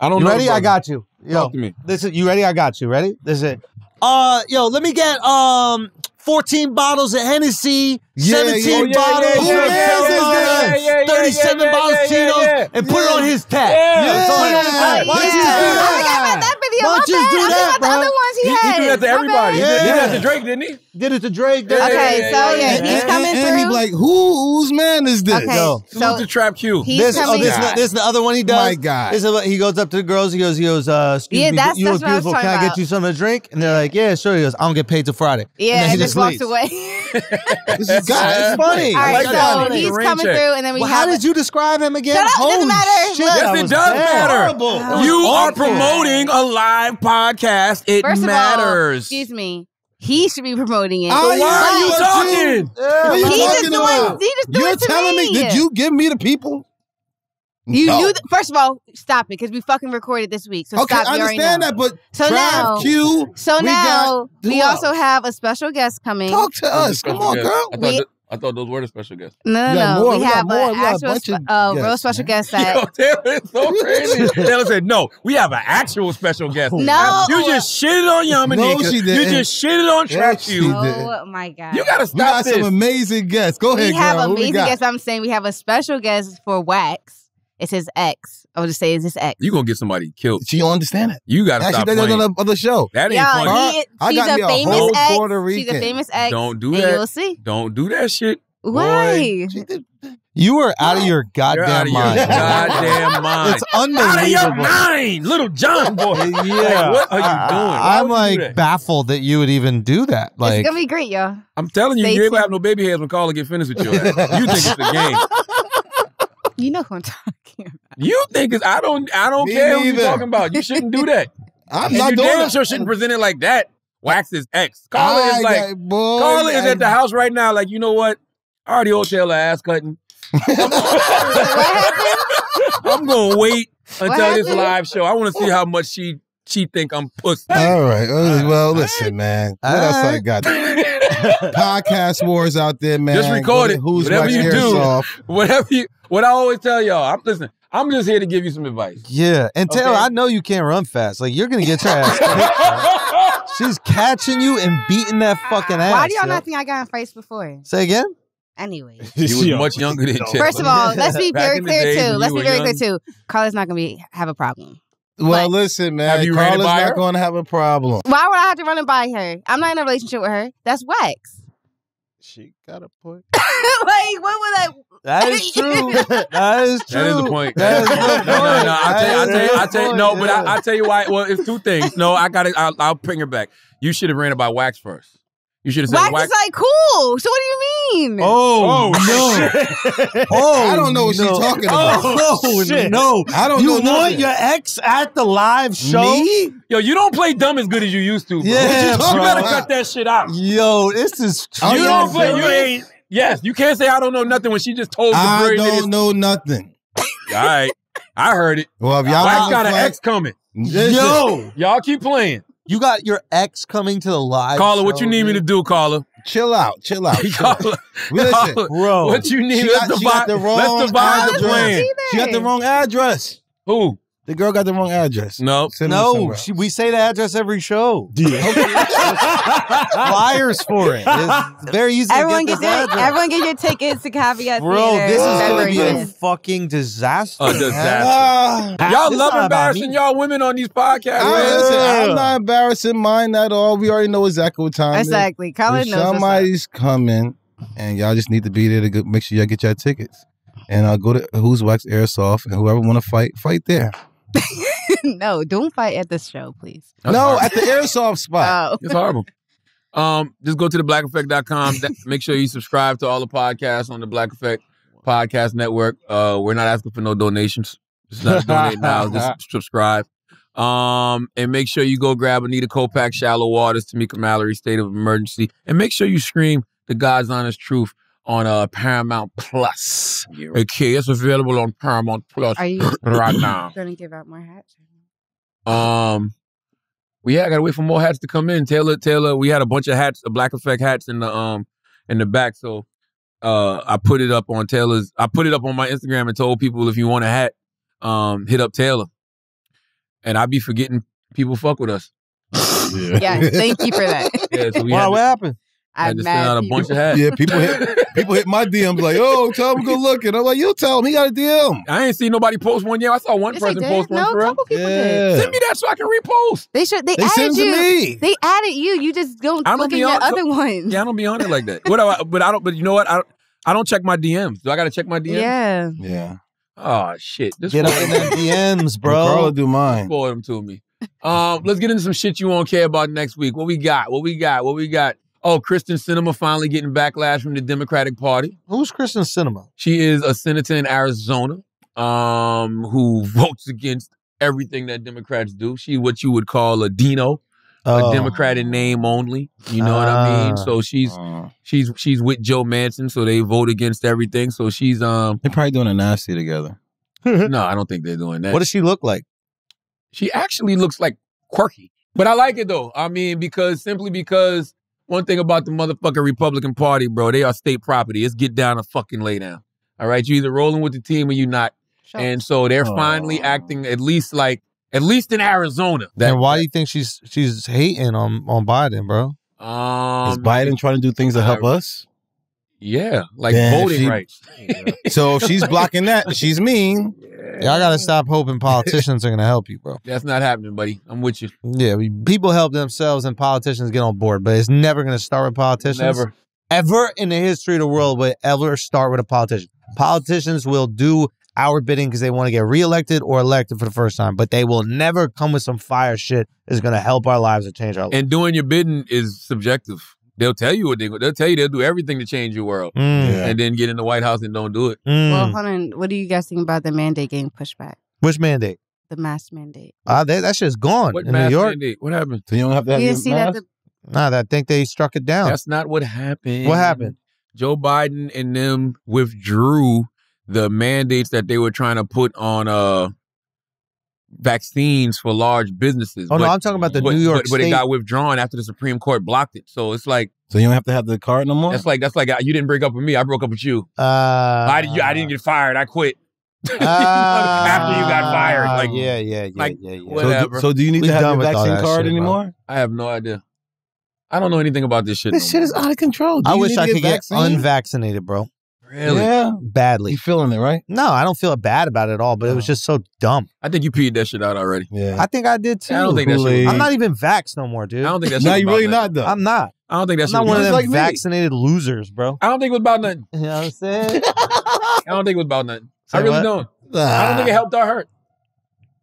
I don't You know. ready? I got you. Yo, Talk to me. this is you ready? I got you. Ready? This is it. Uh, yo, let me get um 14 bottles of Hennessy, Yeah, 17 yeah, yeah, bottles yeah, of yeah, yeah, Carolina, yeah, yeah, yeah, 37 yeah, bottles yeah, of yeah, Tito's, yeah. and put it on his tab. Yeah. Yeah, it's on his Yeah. tab. Why don't you just do I that? forgot about that video. Why My don't you bad. do I'm that, thinking about bro? the other ones he, He, he had. do that to My everybody. He bad. did- He did that to Drake, didn't he? Did it to Drake. Yeah, Okay, yeah, so yeah, yeah, yeah. he's and, coming and, and he through. be like, who, whose man is this? okay, Yo, Salute so to Trap Q. he's This, oh, coming. this, this is the other one he does. My God. This is what, he goes up to the girls. He goes, he goes, uh, excuse Yeah, me, that's- you that's look what I was beautiful. Can I get you something to drink? And they're like, yeah, sure. He goes, I don't get paid till Friday. yeah, and then he just just walks away. This is God. It's funny. All I right, like so that. he's coming check. through, and then we Well, have. how did you describe him again? Shut up, it doesn't matter. Shit, Yes, it does bad. matter. Horrible. You are awful. promoting a live podcast. It First of all, matters. excuse me. He should be promoting it. Oh, I So why are you am talking? What are you he just talking doing. He just doing You're it to telling me, did you give me the people? You No. knew. That, first of all, stop it because we fucking recorded this week. So Okay, stop. I You already understand that, but So Trav now, Q, so we now got- we else? also have a special guest coming. talk to us. Come on, Special girl. I thought, We- th- I thought those were the special guests. No, no, no. more, We we have more, an we got a bunch spe- of uh, real special man. guest Yo, that. Taylor is so crazy. Taylor said, no, we have an actual special guest. No. You just shitted on Yamaneika. No, she You didn't. just shitted on Yeah, Trap she Q. did. Oh my god. You gotta stop. We got this. some amazing guests. Go ahead, we have girl. Who amazing guests. I'm saying we have a special guest for Wax. It's his ex. I would just say it's his ex. you gonna get somebody killed. She don't understand it. You gotta Actually, stop they did playing. on the other show. That ain't Yeah, funny. he, I she's got a a famous whole ex. Puerto She's a famous ex. Don't do and that. You'll see. Don't do that shit. Why? She You were out of your You're goddamn out of your mind. goddamn mind. It's out of your mind, little John boy. Yeah, Like, what are you doing? Why I, am would you do like that? baffled that you would even do that. Like, it's gonna be great, y'all. I'm telling you, Stay you ain't gonna have no baby hairs when Carla get finished with your ass. You think it's a game. You know who I'm talking about. You think it's I don't I don't Me care who you neither. talking about. You shouldn't do that. I'm and not you doing damn that. sure shouldn't present it like that. Wax is ex. Carla I is like, got- boy, Carla is at the house right now. Like, you know what? I already owe Taylor ass cutting. I'm gonna wait until this live show. I want to see how much she she think I'm pussy. All right. Well, listen, man. What else I got? Podcast wars out there, man. Just record Go to it. Who's Whatever Wax you do. Airsoft. Whatever you, what I always tell y'all. I'm listen. I'm just here to give you some advice. Yeah, and Taylor, Okay. I know you can't run fast. Like you're gonna get your ass. kicked. She's catching you and beating that fucking ass. Why do y'all yo. not think I got in fights before? Say again. Anyway. You was much younger than Taylor. First of all, let's be very clear too. Let's be were very clear too. Carla's not gonna be have a problem. Well, But- listen, man. Have you Carla's not her? going to have a problem. Why would I have to run and buy her? I'm not in a relationship with her. That's wax. She got a point. like, what would I? That is true. That is true. That is the point. That is no, the no, point. no. I tell you, I tell you, I tell is you, the no, but yeah. I, I tell you why. Well, it's two things. No, I got it. I'll, I'll bring her back. You should have ran it by wax first. You should have said Wax, wax. is like cool. So what do you mean? Oh, oh no. Oh, I don't know what she's talking oh, about. Oh, shit. no. I don't You know want nothing. your ex at the live show? Me? Yo, you don't play dumb as good as you used to. Bro. Yeah, you bro. better cut that shit out. Yo, this is Oh, you yeah, don't play. You ain't. Yes, you can't say I don't know nothing when she just told the I don't niggas. know nothing. All right, I heard it. Well, if y'all Wax want got to an ex coming. Yo, Y'all keep playing. you got your ex coming to the live Carla, what you need me to do, Carla? Chill out, chill out. chill out. Carla, Listen, Bro. what you need? she Let's got, she got the wrong Let's divide the address. plan. She got the wrong address. Who? The girl got the wrong address. No. Send her No, somewhere she, else. we say the address every show. Flyers for it. It's very easy Everyone to get get this their, address. everyone get your tickets to Caveat Bro, Theater. this is gonna February be a 5th. fucking disaster. A disaster. Ah, Y'all This love not about embarrassing me. y'all women on these podcasts. I, man. listen, I'm not embarrassing mine at all. We already know exactly what time it is. Exactly. Carla If knows what's up. somebody's coming, and y'all just need to be there to go, make sure y'all get your tickets. And I'll go to Who's Wax Airsoft, and whoever want to fight, fight there. no, don't fight at this show, please. That's no, horrible. at the airsoft spot. Oh. It's horrible. Um, just go to theblackeffect.com. That- Make sure you subscribe to all the podcasts on the Black Effect Podcast Network. Uh, we're not asking for no donations. Just not donate now. Just subscribe. Um, and make sure you go grab Anita Kopak, Shallow Waters, Tamika Mallory, State of Emergency, and make sure you scream the God's Honest Truth on uh Paramount Plus. Okay, it's available on Paramount Plus Are you right now. going to give out more hats? Um, well, yeah, I gotta wait for more hats to come in. Taylor, Taylor, we had a bunch of hats, the Black Effect hats in the um in the back. So, uh, I put it up on Taylor's. I put it up on my Instagram and told people if you want a hat, um, hit up Taylor. And I'd be forgetting people fuck with us. Yes, thank you for that. Yeah, so we Wow, what to, happened? Had I'm to send mad. out a bunch of hats. Yeah, people hit people hit my DMs like, "Oh, tell him to go look." And I'm like, "You tell him he got a DM." I ain't seen nobody post one yet. I saw one Yes, person did. post one No, for a real. couple people did. Send me that so I can repost. They should. They, They send added to you. me. They added you. You just don't I don't look at be your on- other ones. Yeah, I don't be on it like that. What? do I, but I don't. But you know what? I don't. I don't check my DMs. Do I got to check my DMs? Yeah. Yeah, Oh shit! This Get up in them DMs, bro. Carla bro. do mine. spoil them to me. Um, let's get into some shit you won't care about next week. What we got? What we got? What we got? Oh, Kyrsten Sinema finally getting backlash from the Democratic Party. Who's Kyrsten Sinema? She is a senator in Arizona, um, who votes against everything that Democrats do. She what you would call a Dino, Oh. a Democrat in name only. You know what I mean? Ah. So she's Uh, she's she's with Joe Manchin, so they vote against everything. So she's um they're probably doing a nasty together. no, I don't think they're doing that. What does she look like? she actually looks like quirky. But I like it though. I mean, because simply because one thing about the motherfucking Republican Party, bro, they are state property. It's get down or fucking lay down. All right, you either rolling with the team or you not. Sure. And so they're finally Oh. acting at least like at least in Arizona. That and why do you think she's she's hating on on Biden, bro? um Is Biden trying to do things to help us? Yeah, like Then voting she- rights. So if she's blocking that, she's mean. Y'all gotta stop hoping politicians are gonna help you, bro. That's not happening, buddy. I'm with you. Yeah, we, people help themselves and politicians get on board, but it's never gonna start with politicians. Never. ever in the history of the world will ever start with a politician. Politicians will do our bidding because they want to get reelected or elected for the first time, but they will never come with some fire shit that's going to help our lives or change our lives. And doing your bidding is subjective. They'll tell you what they they'll tell you they'll do everything to change your world. Mm, Yeah. And then get in the White House and don't do it. mm. well, hold on. What do you guys think about the mandate getting pushed back? Which mandate? the mask mandate. Uh, they, that shit's gone What in mask New York. mandate? What happened? So you don't have to have You your didn't see that? mask? The, Nah, I think they struck it down. That's not what happened. What happened? Joe Biden and them withdrew the mandates that they were trying to put on uh vaccines for large businesses. Oh no, I'm talking about the but, New York but, but it got withdrawn after the Supreme Court blocked it. So it's like So you don't have to have the card no more. that's like that's like uh, you didn't break up with me. I broke up with you. uh, I, did, I didn't get fired. I quit. Ah, after you got fired. Like yeah, yeah, yeah, like, yeah, yeah. what- so, do, so do you need We to have done your vaccine card shit, bro. anymore? I have no idea. I don't know anything about this shit. This no shit is out of control. Do I wish I could get vaccine? unvaccinated, bro. Really. Yeah, Badly. you feeling it, right? No, I don't feel bad about it at all, but it was just so dumb. I think you peed that shit out already. Yeah. I think I did too. I don't think that shit. I'm not even vaxxed no more, dude. I don't think that's no, you was really about not though. I'm not. I don't think that's I'm not one of about them like me. vaccinated losers, bro. I don't think it was about nothing. You know what I'm saying? I don't think it was about nothing. I really what? don't. I don't think ah. it helped or hurt.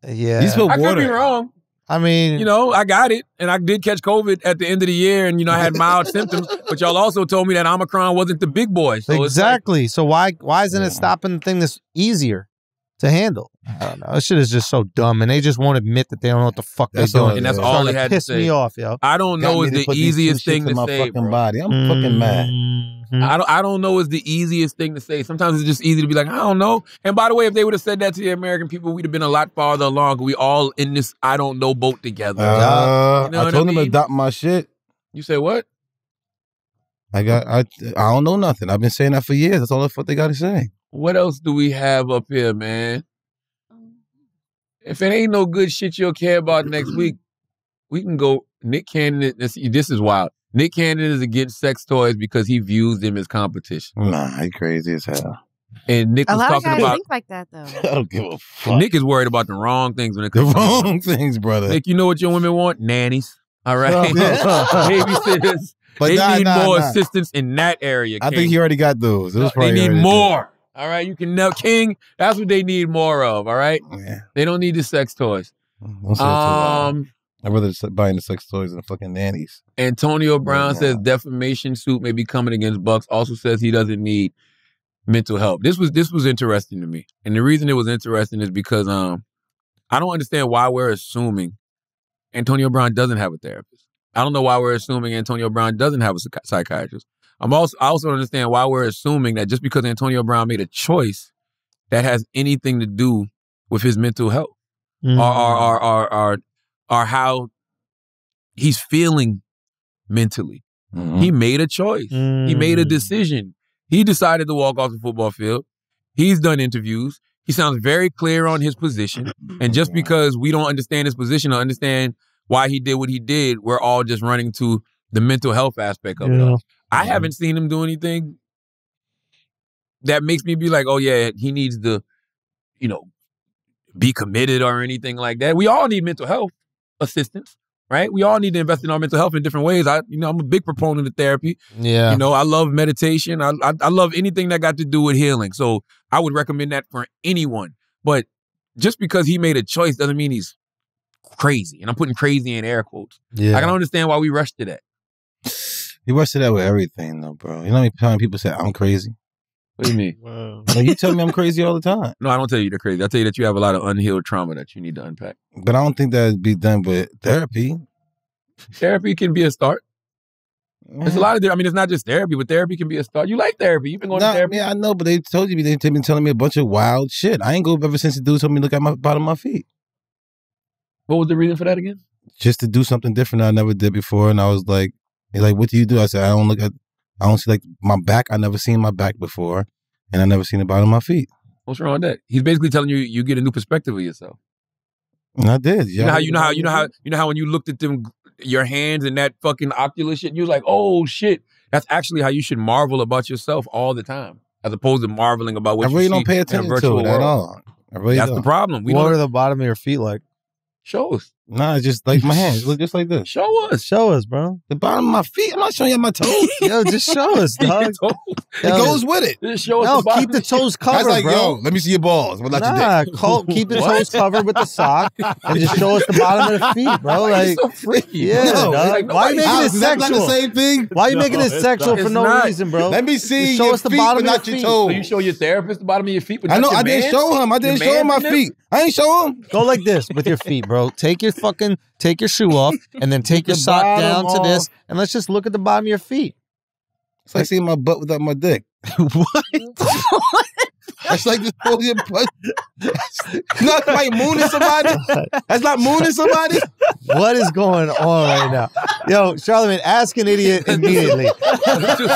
yeah. You spilled water. I could be wrong. I mean, You know, I got it, and I did catch COVID at the end of the year, and you know, I had mild symptoms. But y'all also told me that Omicron wasn't the big boy. So it's like, exactly. so why why isn't Yeah. it stopping the thing that's easier to handle? I don't know. This shit is just so dumb, and they just won't admit that they don't know what the fuck That's they're all doing. it And that's It's all starting they had to piss say. me off, yo. I don't Got know me is to the put these two easiest shits thing in to my say, fucking bro. body. I'm fucking mad. Mhm. I don't. I don't know is the easiest thing to say. Sometimes it's just easy to be like, I don't know. And by the way, if they would have said that to the American people, we'd have been a lot farther along. We all in this I don't know boat together. Uh, You know I what told I them to adopt my shit. you say what? I got. I. I don't know nothing. I've been saying that for years. That's all the fuck they got to say. What else do we have up here, man? If it ain't no good shit you'll care about next week, we can go. Nick Cannon. This, this is wild. Nick Cannon is against sex toys because he views them as competition. Nah, he crazy as hell. And Nick a was lot of talking guys about. think like that though. I don't give a fuck. Nick is worried about the wrong things when it the comes. to wrong things, brother. Nick, you know what your women want? Nannies. All right, babysitters. but they nah, need nah, more nah. assistance in that area. I King. think he already got those. It was they probably need already more. All right, you can know King. That's what they need more of. All right. Yeah. they don't need the sex toys. Don't say it too loud. Um, I'd rather just buying the sex toys than fucking nannies. Antonio Brown Yeah. says defamation suit may be coming against Bucs. Also says he doesn't need mental help. This was this was interesting to me, and the reason it was interesting is because um I don't understand why we're assuming Antonio Brown doesn't have a therapist. I don't know why we're assuming Antonio Brown doesn't have a psychiatrist. I'm also I also understand why we're assuming that just because Antonio Brown made a choice that has anything to do with his mental health Mm. or or or or, or, or how he's feeling mentally. Mhm. He made a choice. He made a Mm. decision. He decided to walk off the football field. He's done interviews. He sounds very clear on his position. And just because we don't understand his position or understand why he did what he did, we're all just running to the mental health aspect of it. All. I mm-hmm. haven't seen him do anything that makes me be like, oh yeah, he needs to, you know, be committed or anything like that. We all need mental health assistance, right? We all need to invest in our mental health in different ways. I, you know, I'm a big proponent of therapy. Yeah. You know, I love meditation. I, I I love anything that got to do with healing. So I would recommend that for anyone. But just because he made a choice doesn't mean he's crazy. And I'm putting crazy in air quotes. yeah. I can understand why we rushed to that. You rush to that with everything, though, bro. You know how many times people say I'm crazy? What do you mean? Wow. Like, you tell me I'm crazy all the time, No, I don't tell you you're crazy. I tell you that you have a lot of unhealed trauma that you need to unpack. but I don't think that'd be done with therapy. Therapy can be a start. There's a lot of. I mean, it's not just therapy, but therapy can be a start. You like therapy. You've been going Nah, to therapy. yeah, I know, but they told you they've been telling me a bunch of wild shit. I ain't go ever since the dude told me to look at my bottom of my feet. What was the reason for that again? just to do something different I never did before. And I was like, he's like, what do you do? I said, I don't look at, I don't see like my back. I never seen my back before, and I never seen the bottom of my feet. What's wrong with that? He's basically telling you you get a new perspective of yourself. And I did. Yeah. You know how you know how you know how you know how when you looked at them your hands and that fucking Oculus shit, you're like, oh shit. That's actually how you should marvel about yourself all the time, as opposed to marveling about what I you really don't pay attention to it at all. I really That's don't. the problem. We what are the bottom of your feet like? shows. Nah, it's just like my hands look just like this. Show us. Show us, bro. The bottom of my feet. I'm not showing you my toes. Yo, just show us, dog. it goes with it. Just show us No, the keep the toes covered, That's like, bro. yo, let me see your balls. What about your Nah, dick? Col- keep the toes covered with the sock and just show us the bottom of the feet, bro. Why Like, so freaky. yeah, No, dog. like, why you nobody- making Alex, it is that not the same thing? Why you No, making it it's sexual not. for no not. reason, bro? Let me see Just show your us the feet, bottom but of not your your feet. toes. So you show your therapist the bottom of your feet, I know. I didn't show him. I didn't show him my feet. I ain't show him. Go like this with your feet, bro. Take your fucking take your shoe off and then take your the sock bottom down to this and let's just look at the bottom of your feet. It's like seeing my butt without my dick. what? That's like just pull your butt. That's not like mooning somebody. That's not mooning somebody. what is going on right now? Yo, Charlamagne, ask an idiot immediately.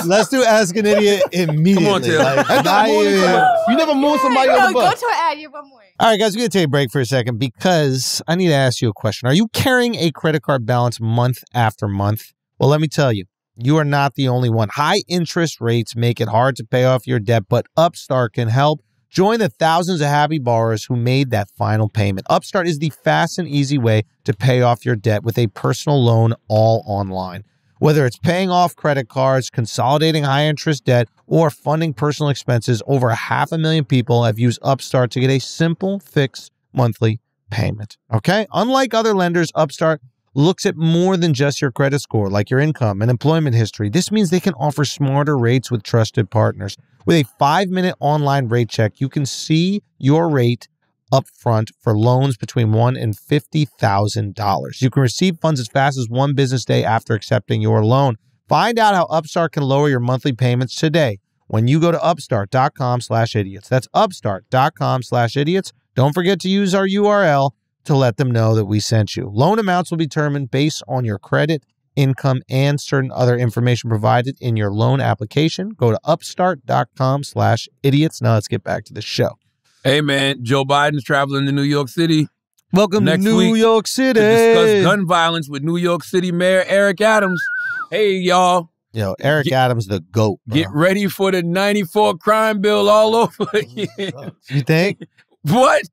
Let's do ask an idiot immediately. Taylor. Like, not not even- You never moon somebody on No, the go butt. to an ad. You have one more. All right, guys, we're going to take a break for a second because I need to ask you a question. Are you carrying a credit card balance month after month? Well, let me tell you, you are not the only one. High interest rates make it hard to pay off your debt, but Upstart can help. Join the thousands of happy borrowers who made that final payment. Upstart is the fast and easy way to pay off your debt with a personal loan all online. Whether it's paying off credit cards, consolidating high interest debt, or funding personal expenses, over half a million people have used Upstart to get a simple fixed monthly payment. Okay? Unlike other lenders, Upstart looks at more than just your credit score, like your income and employment history. This means they can offer smarter rates with trusted partners. With a five minute online rate check, you can see your rate up front for loans between one and fifty thousand dollars. You can receive funds as fast as one business day after accepting your loan. Find out how Upstart can lower your monthly payments today when you go to upstart.com slash idiots. That's upstart.com slash idiots. Don't forget to use our URL to let them know that we sent you. Loan amounts will be determined based on your credit, income, and certain other information provided in your loan application. Go to upstart.com slash idiots. Now let's get back to the show. Hey man, Joe Biden's traveling to New York City Welcome Next to New week, York to City. discuss gun violence with New York City Mayor Eric Adams. Hey y'all, Yo, Eric Adams, the GOAT. Bro. get ready for the 94 crime bill all over again. you think? what?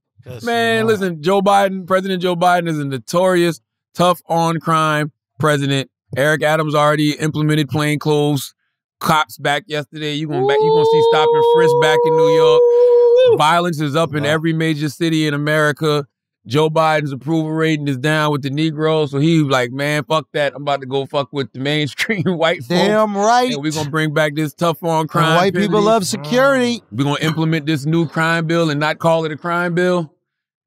Man, listen, Joe Biden, President Joe Biden is a notorious, tough on crime president. Eric Adams already implemented plain clothes cops back yesterday. You gonna back, you gonna see stop and frisk back in New York. Violence is up in every major city in America. Joe Biden's approval rating is down with the Negroes, so he like, man, fuck that. I'm about to go fuck with the mainstream white folks. Damn right. And we're gonna bring back this tough on crime. White people love security. Mm. We're gonna implement this new crime bill and not call it a crime bill.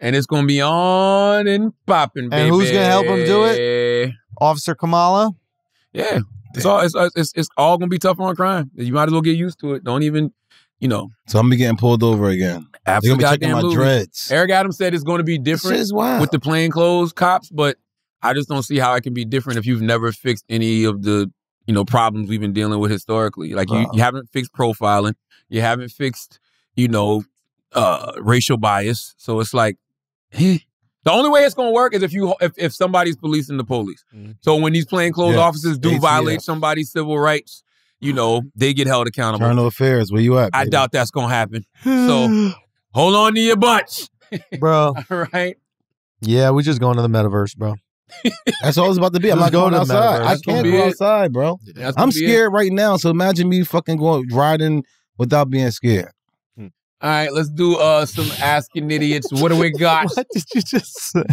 And it's gonna be on and popping, baby. And who's gonna help him do it? Officer Kamala. Yeah. It's all it's, it's it's all gonna be tough on crime. You might as well get used to it. Don't even, you know, So I'm gonna be getting pulled over again. They're gonna be checking my Absolutely. dreads. Eric Adams said it's gonna be Shit different is wild. with the plain clothes cops, but I just don't see how it can be different if you've never fixed any of the, you know, problems we've been dealing with historically. Like you, Wow. you haven't fixed profiling, you haven't fixed, you know, uh racial bias. So it's like eh. the only way it's gonna work is if you if, if somebody's policing the police. Mm-hmm. So when these plainclothes Yeah. officers do ATF. violate somebody's civil rights, you know, they get held accountable. Internal affairs. Where you at? I doubt that's gonna happen. So hold on to your butts. bro. All right. Yeah, we're just going to the metaverse, bro. That's all it's about to be. I'm Just not go going to outside. I can't go it. outside, bro. That's I'm be it. scared right now. So imagine me fucking going riding without being scared. All right, let's do uh some asking idiots. What do we got? What did you just say?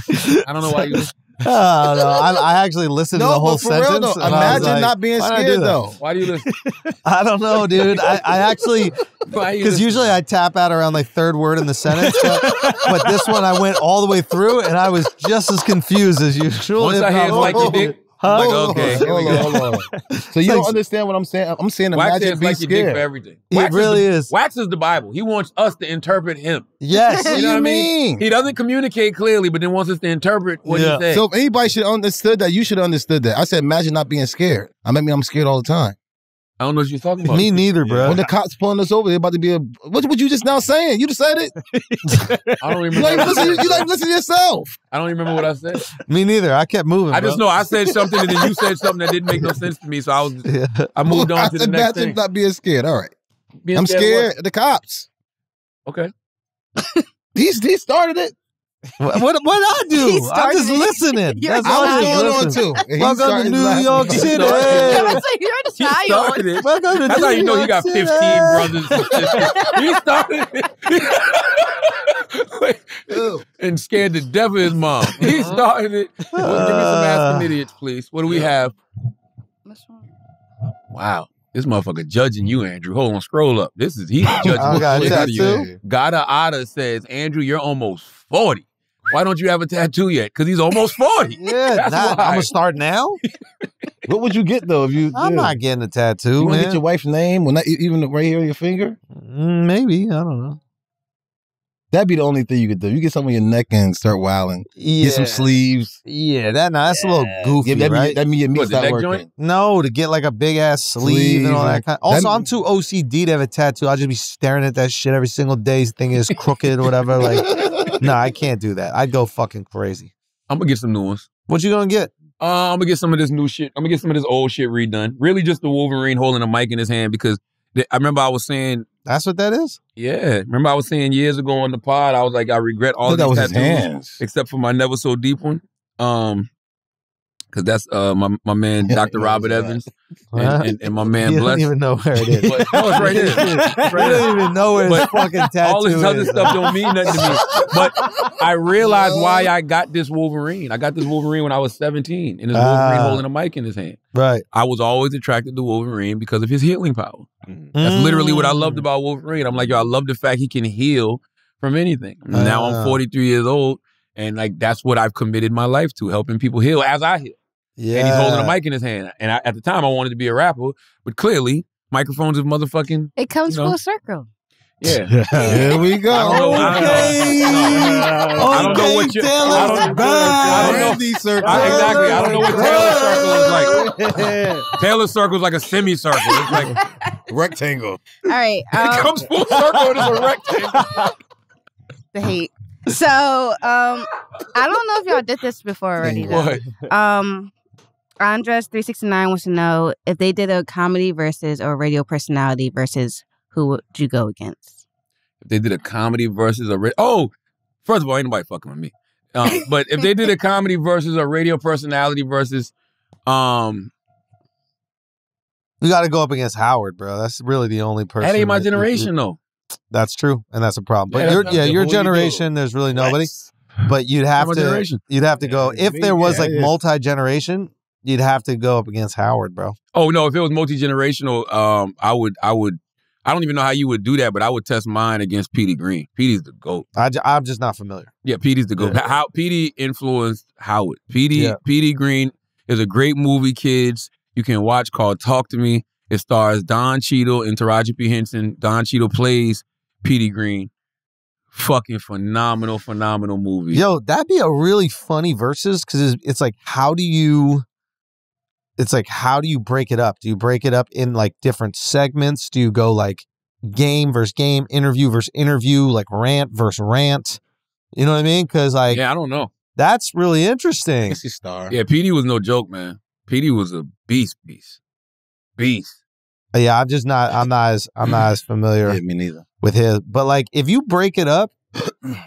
I don't know why you. Oh, no. I, I actually listened to the No, whole but for sentence. real though, and I was imagine like, not being why'd do scared though. Why do you listen? I don't know, dude. I, I actually because usually I tap out around like third word in the sentence, but, but this one I went all the way through and I was just as confused as usual. Once if I hear not like your more. dick, Huh? like Hold on, okay, hold on, hold on. So you don't understand what I'm saying? I'm saying Wax imagine says be like your dick for scared. everything. It Wax really is. is. Wax is the Bible. He wants us to interpret him. Yes. What You do know you what I mean? He doesn't communicate clearly, but then wants us to interpret what Yeah. he said. So if anybody should have understood that, you should have understood that. I said, imagine not being scared. I mean, I'm scared all the time. I don't know what you're talking about. Me neither, bro. When the cops pulling us over, they're about to be a. What what you just now saying? You just said it. I don't You remember. like listen. You like listen to yourself. I don't remember what I said. Me neither. I kept moving. I just know I said something and then you said something that didn't make no sense to me. So I was Yeah. I moved on I to the said, next imagine thing. not being scared. All right, Being I'm of scared of the cops. Okay. He's he started it. What what what I He do? I'm just listening. You're That's a all I'm child. doing too. Welcome to New York City. I was like, you're a He child. started it. Welcome to That's how you know you got City. 15 brothers and. He started it. and scared the death of his mom. He uh-huh. started it. Well, give me some asking uh-huh. idiots, please. What do we have? Wow. This motherfucker judging you, Andrew. Hold on, scroll up. This is he's judging I got a shit out of Gada Ada says, Andrew, you're almost 40. Why don't you have a tattoo yet? Because he's almost 40. Yeah, That's not. I'm gonna start now. What would you get though if you? I'm yeah. not getting a tattoo, You want to get your wife's name? Well, not even right here on your finger. Mm, Maybe I don't know. That'd be the only thing you could do. You get something on your neck and start wilding. Yeah, Get some sleeves. yeah. That nah, that's a little goofy, Yeah, that mean, right? that mean your meat What, the stop neck working. joint? no, to get like a big ass sleeve, Sleeve and all that and- kind. Also, that- I'm too OCD to have a tattoo. I'll just be staring at that shit every single day, thinking it's crooked or whatever. Like, no, I can't do that. I'd go fucking crazy. I'm gonna get some new ones. What you gonna get? Uh, I'm gonna get some of this new shit. I'm gonna get some of this old shit redone. Really, just the Wolverine holding a mic in his hand because the, I remember I was saying, That's what that is. yeah, remember I was saying years ago on the pod, I was like, I regret all thought these that was his tattoos hands. except for my never so deep one. Um, because that's uh my my man Dr. Robert. Evans and, and, and my man you Bless. don't even know where it is. But, no, it's right here. It's right you don't even know where his fucking tattoo all this other is. stuff don't mean nothing to me. But I realized why I got this Wolverine. I got this Wolverine when I was 17, and this Wolverine Ah. holding a mic in his hand. Right. I was always attracted to Wolverine because of his healing power. That's literally what I Mm. loved about Wolverine. I'm like, yo, I love the fact he can heal from anything. now Ah. I'm 43 years old, and like that's what I've committed my life to, helping people heal as I heal. Yeah. And he's holding a mic in his hand. And I, at the time, I wanted to be a rapper, but clearly, microphones is motherfucking It comes You know? full circle. yeah. Here we go. I don't know. I don't know. I don't know what you. I don't, I don't know. Randy circle. I- exactly. I don't know what Taylor circle is like. Taylor circle is like a semicircle. It's like rectangle. All right. it Um, comes full circle it's a rectangle. the hate. So, um, I don't know if y'all did this before already. Though. What? Um, Andres three sixty nine wants to know if they did a comedy versus or radio personality versus who would you go against? If they did a comedy versus a ra- oh, first of all, ain't nobody fucking with me. Um, but if they did a comedy versus a radio personality versus um, You got to go up against Howard, bro. That's really the only person. that ain't my that you- generation though. That's true, and that's a problem. But Yeah, your that's yeah, your who you generation, there's really nobody. Lex. But you'd have to generation. you'd have to go if me, there was yeah, like yeah. multi generation. You'd have to go up against Howard, bro. Oh no, if it was multi generational, um, I would, I would, I don't even know how you would do that, but I would test mine against Petey Green. Petey's the goat. I, am just not familiar. Yeah, Petey's the goat. Yeah. How Petey influenced Howard. Petey, Yeah. Petey Green is a great movie, kids. You can watch called Talk to Me. It stars Don Cheadle and Taraji P Henson. Don Cheadle plays Petey Green. Fucking phenomenal, phenomenal movie. Yo, that'd be a really funny versus because it's, it's like how do you? It's like how do you break it up? Do you break it up in like different segments? Do you go like game versus game, interview versus interview, like rant versus rant? You know what I mean? Because like Yeah, I don't know. that's really interesting. It's your star. Yeah, Petey was no joke, man. Petey was a beast, beast, beast. Uh, yeah, I'm just not. I'm not as. I'm not as familiar. Yeah, me neither. with his. But like, if you break it up,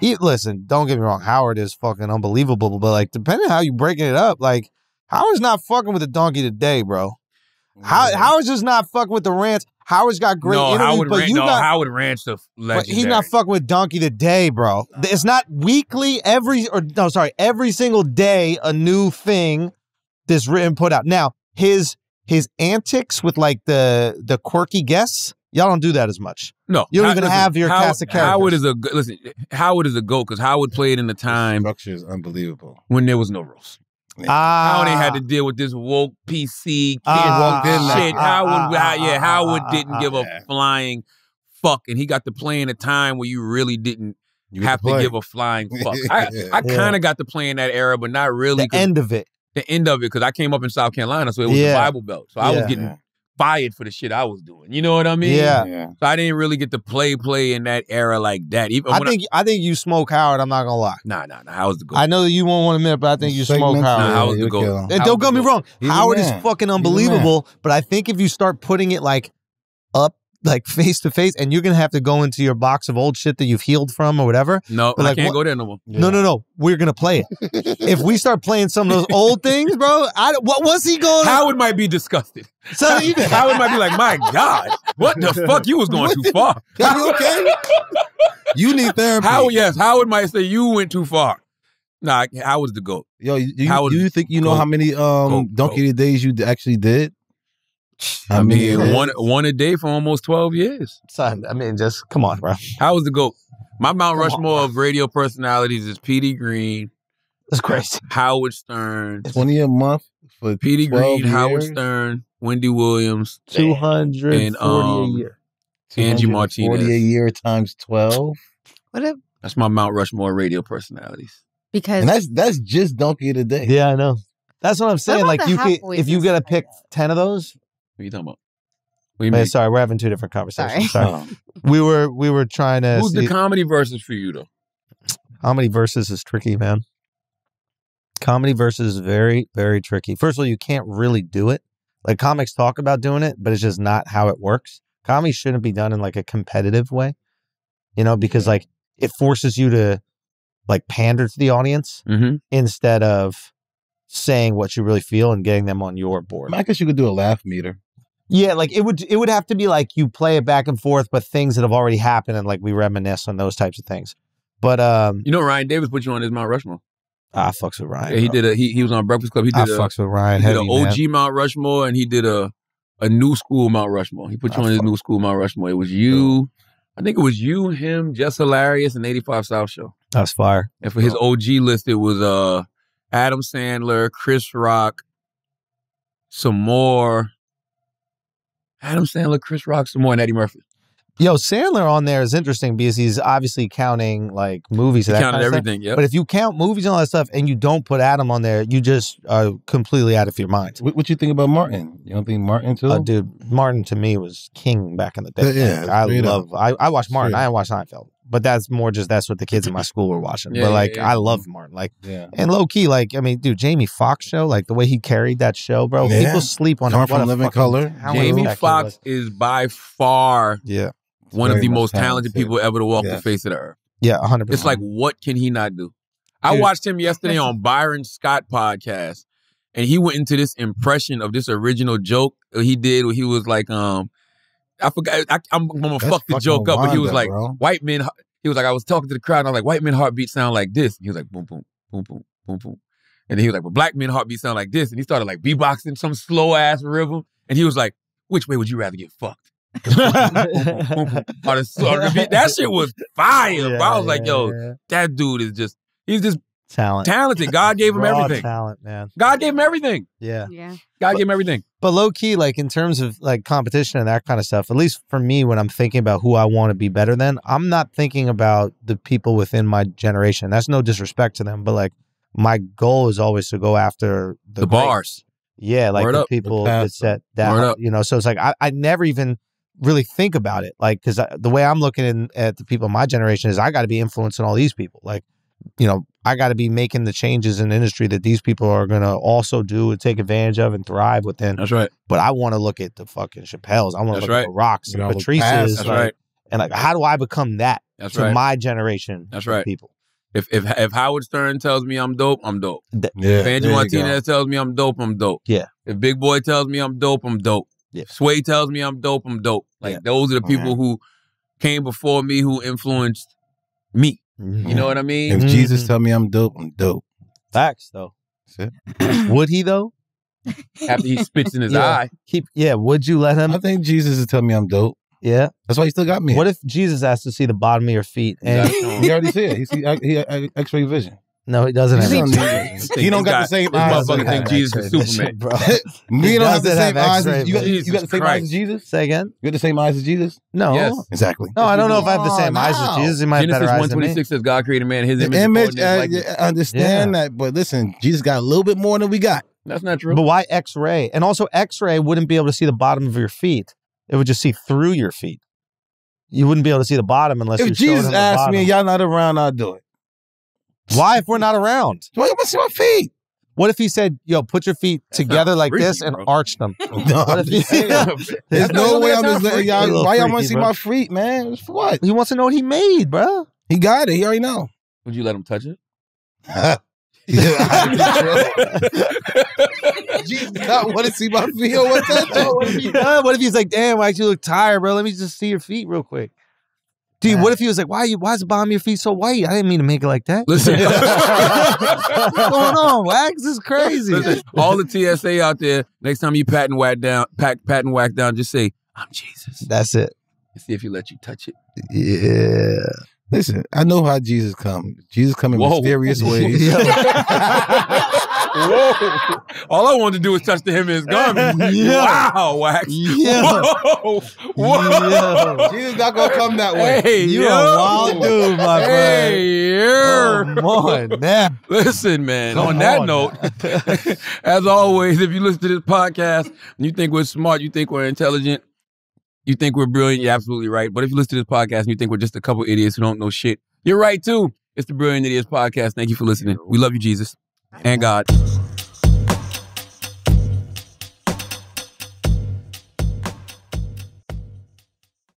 he, listen, don't get me wrong, Howard is fucking unbelievable. But like, depending on how you breaking it up, like Howard's not fucking with the donkey today, bro. How, Howard's just not fucking with the rants. Howard's got great no, interviews, Howard, but Ran- you no, got. Howard Ranch the but legendary. he's not fucking with Donkey today, bro. It's not weekly, every or no, sorry, every single day a new thing that's written put out. Now his his antics with like the the quirky guests, y'all don't do that as much. No, You don't How- even listen, have your Howard, cast of characters. Howard is a good- listen. Howard is a goat because Howard played in the time Structure is unbelievable. when there was no rules. Ah, Howard ain't had to deal with this woke PC kid Ah, walked in like- shit. ah, Howard, ah, how- ah, yeah, ah, Howard ah, didn't ah, give a yeah. flying fuck, and he got to play in a time where you really didn't You have to play. give a flying fuck. I, I kind of got to play in that era, but not really. the 'cause end of it. the end of it, because I came up in South Carolina, so it was Yeah. the Bible Belt. So I was getting Yeah. Fired for the shit I was doing. You know what I mean? Yeah. Yeah. So I didn't really get to play play in that era like that. Even I think I think you smoke Howard. I'm not gonna lie. nah, nah, nah. Howard's the goat. I know that you won't want to admit but I think you smoke Segments, Howard. Nah, Howard's the you'll goat. kill him. And don't get the me wrong, He's Howard is fucking unbelievable. But I think if you start putting it like up like face to face, and you're gonna have to go into your box of old shit that you've healed from or whatever. No, But I can't what- go there no more. No, no, no. We're gonna play it. if we start playing some of those old things, bro, I what was he going? Howard might be disgusted. So even Howard might be like, "My God, what the fuck? You was going too far." Are you okay? you need therapy. Howard, yes, Howard might say you went too far. Nah, was the goat. Yo, you, you, do you think you know Go- how many um go- donkey go. days you actually did? I How many mean, one one a day for almost twelve years. son, I mean, just come on, bro. How was the goat. My Mount Come on. Rushmore of radio personalities is Petey Green, That's crazy. Howard Stern, twenty a month for Petey 12 Green, Howard? Stern, Wendy Williams, Two hundred And, um, a year. Angie 240 Martinez. a year times twelve, What if That's my Mount Rushmore radio personalities. because and that's that's just donkey of the day. Yeah, I know. That's what I'm saying. about Like the you could, if you and gotta pick ten of those. What are you talking about? What do you Hey, sorry, we're having two different conversations. Sorry. Um, We were we were trying to Who's see the comedy versus for you though? comedy versus is tricky, man. Comedy versus is very very tricky. First of all, you can't really do it. Like comics talk about doing it, but it's just not how it works. Comedy shouldn't be done in like a competitive way, you know, because like it forces you to like pander to the audience Mm-hmm. instead of saying what you really feel and getting them on your board. I guess you could do a laugh meter. Yeah, like it would it would have to be like you play it back and forth, but things that have already happened and like we reminisce on those types of things. But um You know Ryan Davis put you on his Mount Rushmore. I fucks with Ryan. Yeah, he bro. did a he, he was on Breakfast Club. He did a fucks with Ryan he did heavy, an man. OG Mount Rushmore and he did a a new school Mount Rushmore. He put you I on his new school Mount Rushmore. It was you, I think it was you, him, Jess Hilarious, and 85 South Show. That's fire. And for his OG list, it was uh Adam Sandler, Chris Rock, some more. Adam Sandler, Chris Rock, some more, and Eddie Murphy. Yo, Sandler on there is interesting because he's obviously counting like movies He and that counted kind of everything. yeah. But if you count movies and all that stuff and you don't put Adam on there, you just are completely out of your mind. What, what you think about Martin? You don't think Martin too? Uh, dude, Martin to me was king back in the day. Yeah, Like, I love. I, I watched Martin. Straight I didn't watch Seinfeld, but that's more just that's what the kids in my school were watching. Yeah, but like, yeah. I love Martin. Like, yeah. and low key, like, I mean, dude, Jamie Foxx show, like the way he carried that show, bro. Yeah. People sleep on Coming it. What from Living Color. Jamie that Foxx is by far Yeah, one of the most talented talented. people ever to walk Yes. the face of the earth. yeah, hundred percent. It's like, what can he not do? I Dude. watched him yesterday on Byron Scott podcast, and he went into this impression of this original joke he did where he was like, um, I forgot, I, I'm, gonna fuck the joke up, but he was like, bro. white men, he was like, I was talking to the crowd, and I was like, white men heartbeat sound like this. And he was like, boom, boom, boom, boom, boom, boom. And then he was like, but black men heartbeat sound like this. And he started like beatboxing some slow ass rhythm. And he was like, which way would you rather get fucked? on the, on the beat. That shit was fire. bro. I was like, yo, that dude is just, he's just talent, talented. God gave him Raw everything. talent, man. God gave him everything. Yeah. yeah. God gave him everything. But low key, like in terms of like competition and that kind of stuff, at least for me, when I'm thinking about who I want to be better than, I'm not thinking about the people within my generation. That's no disrespect to them, but like my goal is always to go after the, The, bars. Yeah, like Word the up. people The that set that, Word you know. So it's like I, I never even really think about it, like because the way I'm looking in, at the people of my generation is I got to be influencing all these people, like you know, I got to be making the changes in the industry that these people are going to also do and take advantage of and thrive within. That's right. But I want to look at the fucking Chappelles. I want to look right. at the Rocks and gotta look Patrice's. That's like, right. And like, how do I become that That's to right. my generation? That's of right. People. If if if Howard Stern tells me I'm dope, I'm dope. Yeah. If there Angie Martinez tells me I'm dope, I'm dope. Yeah. If Big Boy tells me I'm dope, I'm dope. Yeah. Sway tells me I'm dope, I'm dope. Like Yeah. those are the people who came before me who influenced me. You know what I mean? If. Jesus tell me I'm dope, I'm dope. Facts though. That's Would he though? After he spits in his Yeah. eye. Keep. Yeah. Would you let him? I think Jesus is telling me I'm dope. Yeah. That's why he still got me. What if Jesus asked to see the bottom of your feet? And he already said he see he, he X-ray vision. No, he doesn't have He X-ray don't. He don't got the same eyes. As motherfucker think. Jesus is Superman. bro. Me don't have the same have eyes. As, you, got, you got the same Jesus eyes as Jesus. Say again? You got the same eyes as Jesus. No. Yes. Exactly. No, I don't know if I have the Oh, same eyes as. Jesus. He might have Genesis better eyes than me. 126 says God created man his The image. image, according to his uh, likeness. yeah, I understand that, but listen, Jesus got a little bit more than we got. That's not true. But why X-ray? And also, X-ray wouldn't be able to see the bottom of your feet. It would just see through your feet. You wouldn't be able to see the bottom unless you If showed Jesus asked me and y'all not around, I'll do it. Why if we're not around? So I want to see my feet. What if he said, "Yo, put your feet together like freaky, this and bro. arch them"? No, What if he, There's no way I'm just letting A y'all. Why y'all want to see bro. my feet, man? For what? he wants to know what he made, bro. He got it. He already know. Would you let him touch it? Jesus God, want to see my feet or what what if? What if he's like, "Damn, why you look tired, bro? Let me just see your feet real quick." Dude, what if he was like, "Why you? Why is the bottom of your feet so white? I didn't mean to make it like that." Listen. What's going on, Wax? This is crazy. Listen, all the TSA out there, next time you pat and whack down, pat, pat and whack down, just say, I'm Jesus. That's it. And see if he let you touch it. Yeah. Listen, I know how Jesus come. Jesus come in Whoa. mysterious ways. Whoa. All I wanted to do was touch the hem of his garment. Yeah. Wow, Wax. Yeah. Whoa. Whoa. Jesus not gonna come that way. Hey, You yo. a wild dude, my friend. Hey, yeah. Come on, man. Listen, man. Come on that on note, as always, if you listen to this podcast and you think we're smart, you think we're intelligent, you think we're brilliant, you're absolutely right. But if you listen to this podcast and you think we're just a couple idiots who don't know shit, you're right too. It's the Brilliant Idiots Podcast. Thank you for listening. We love you, Jesus and God.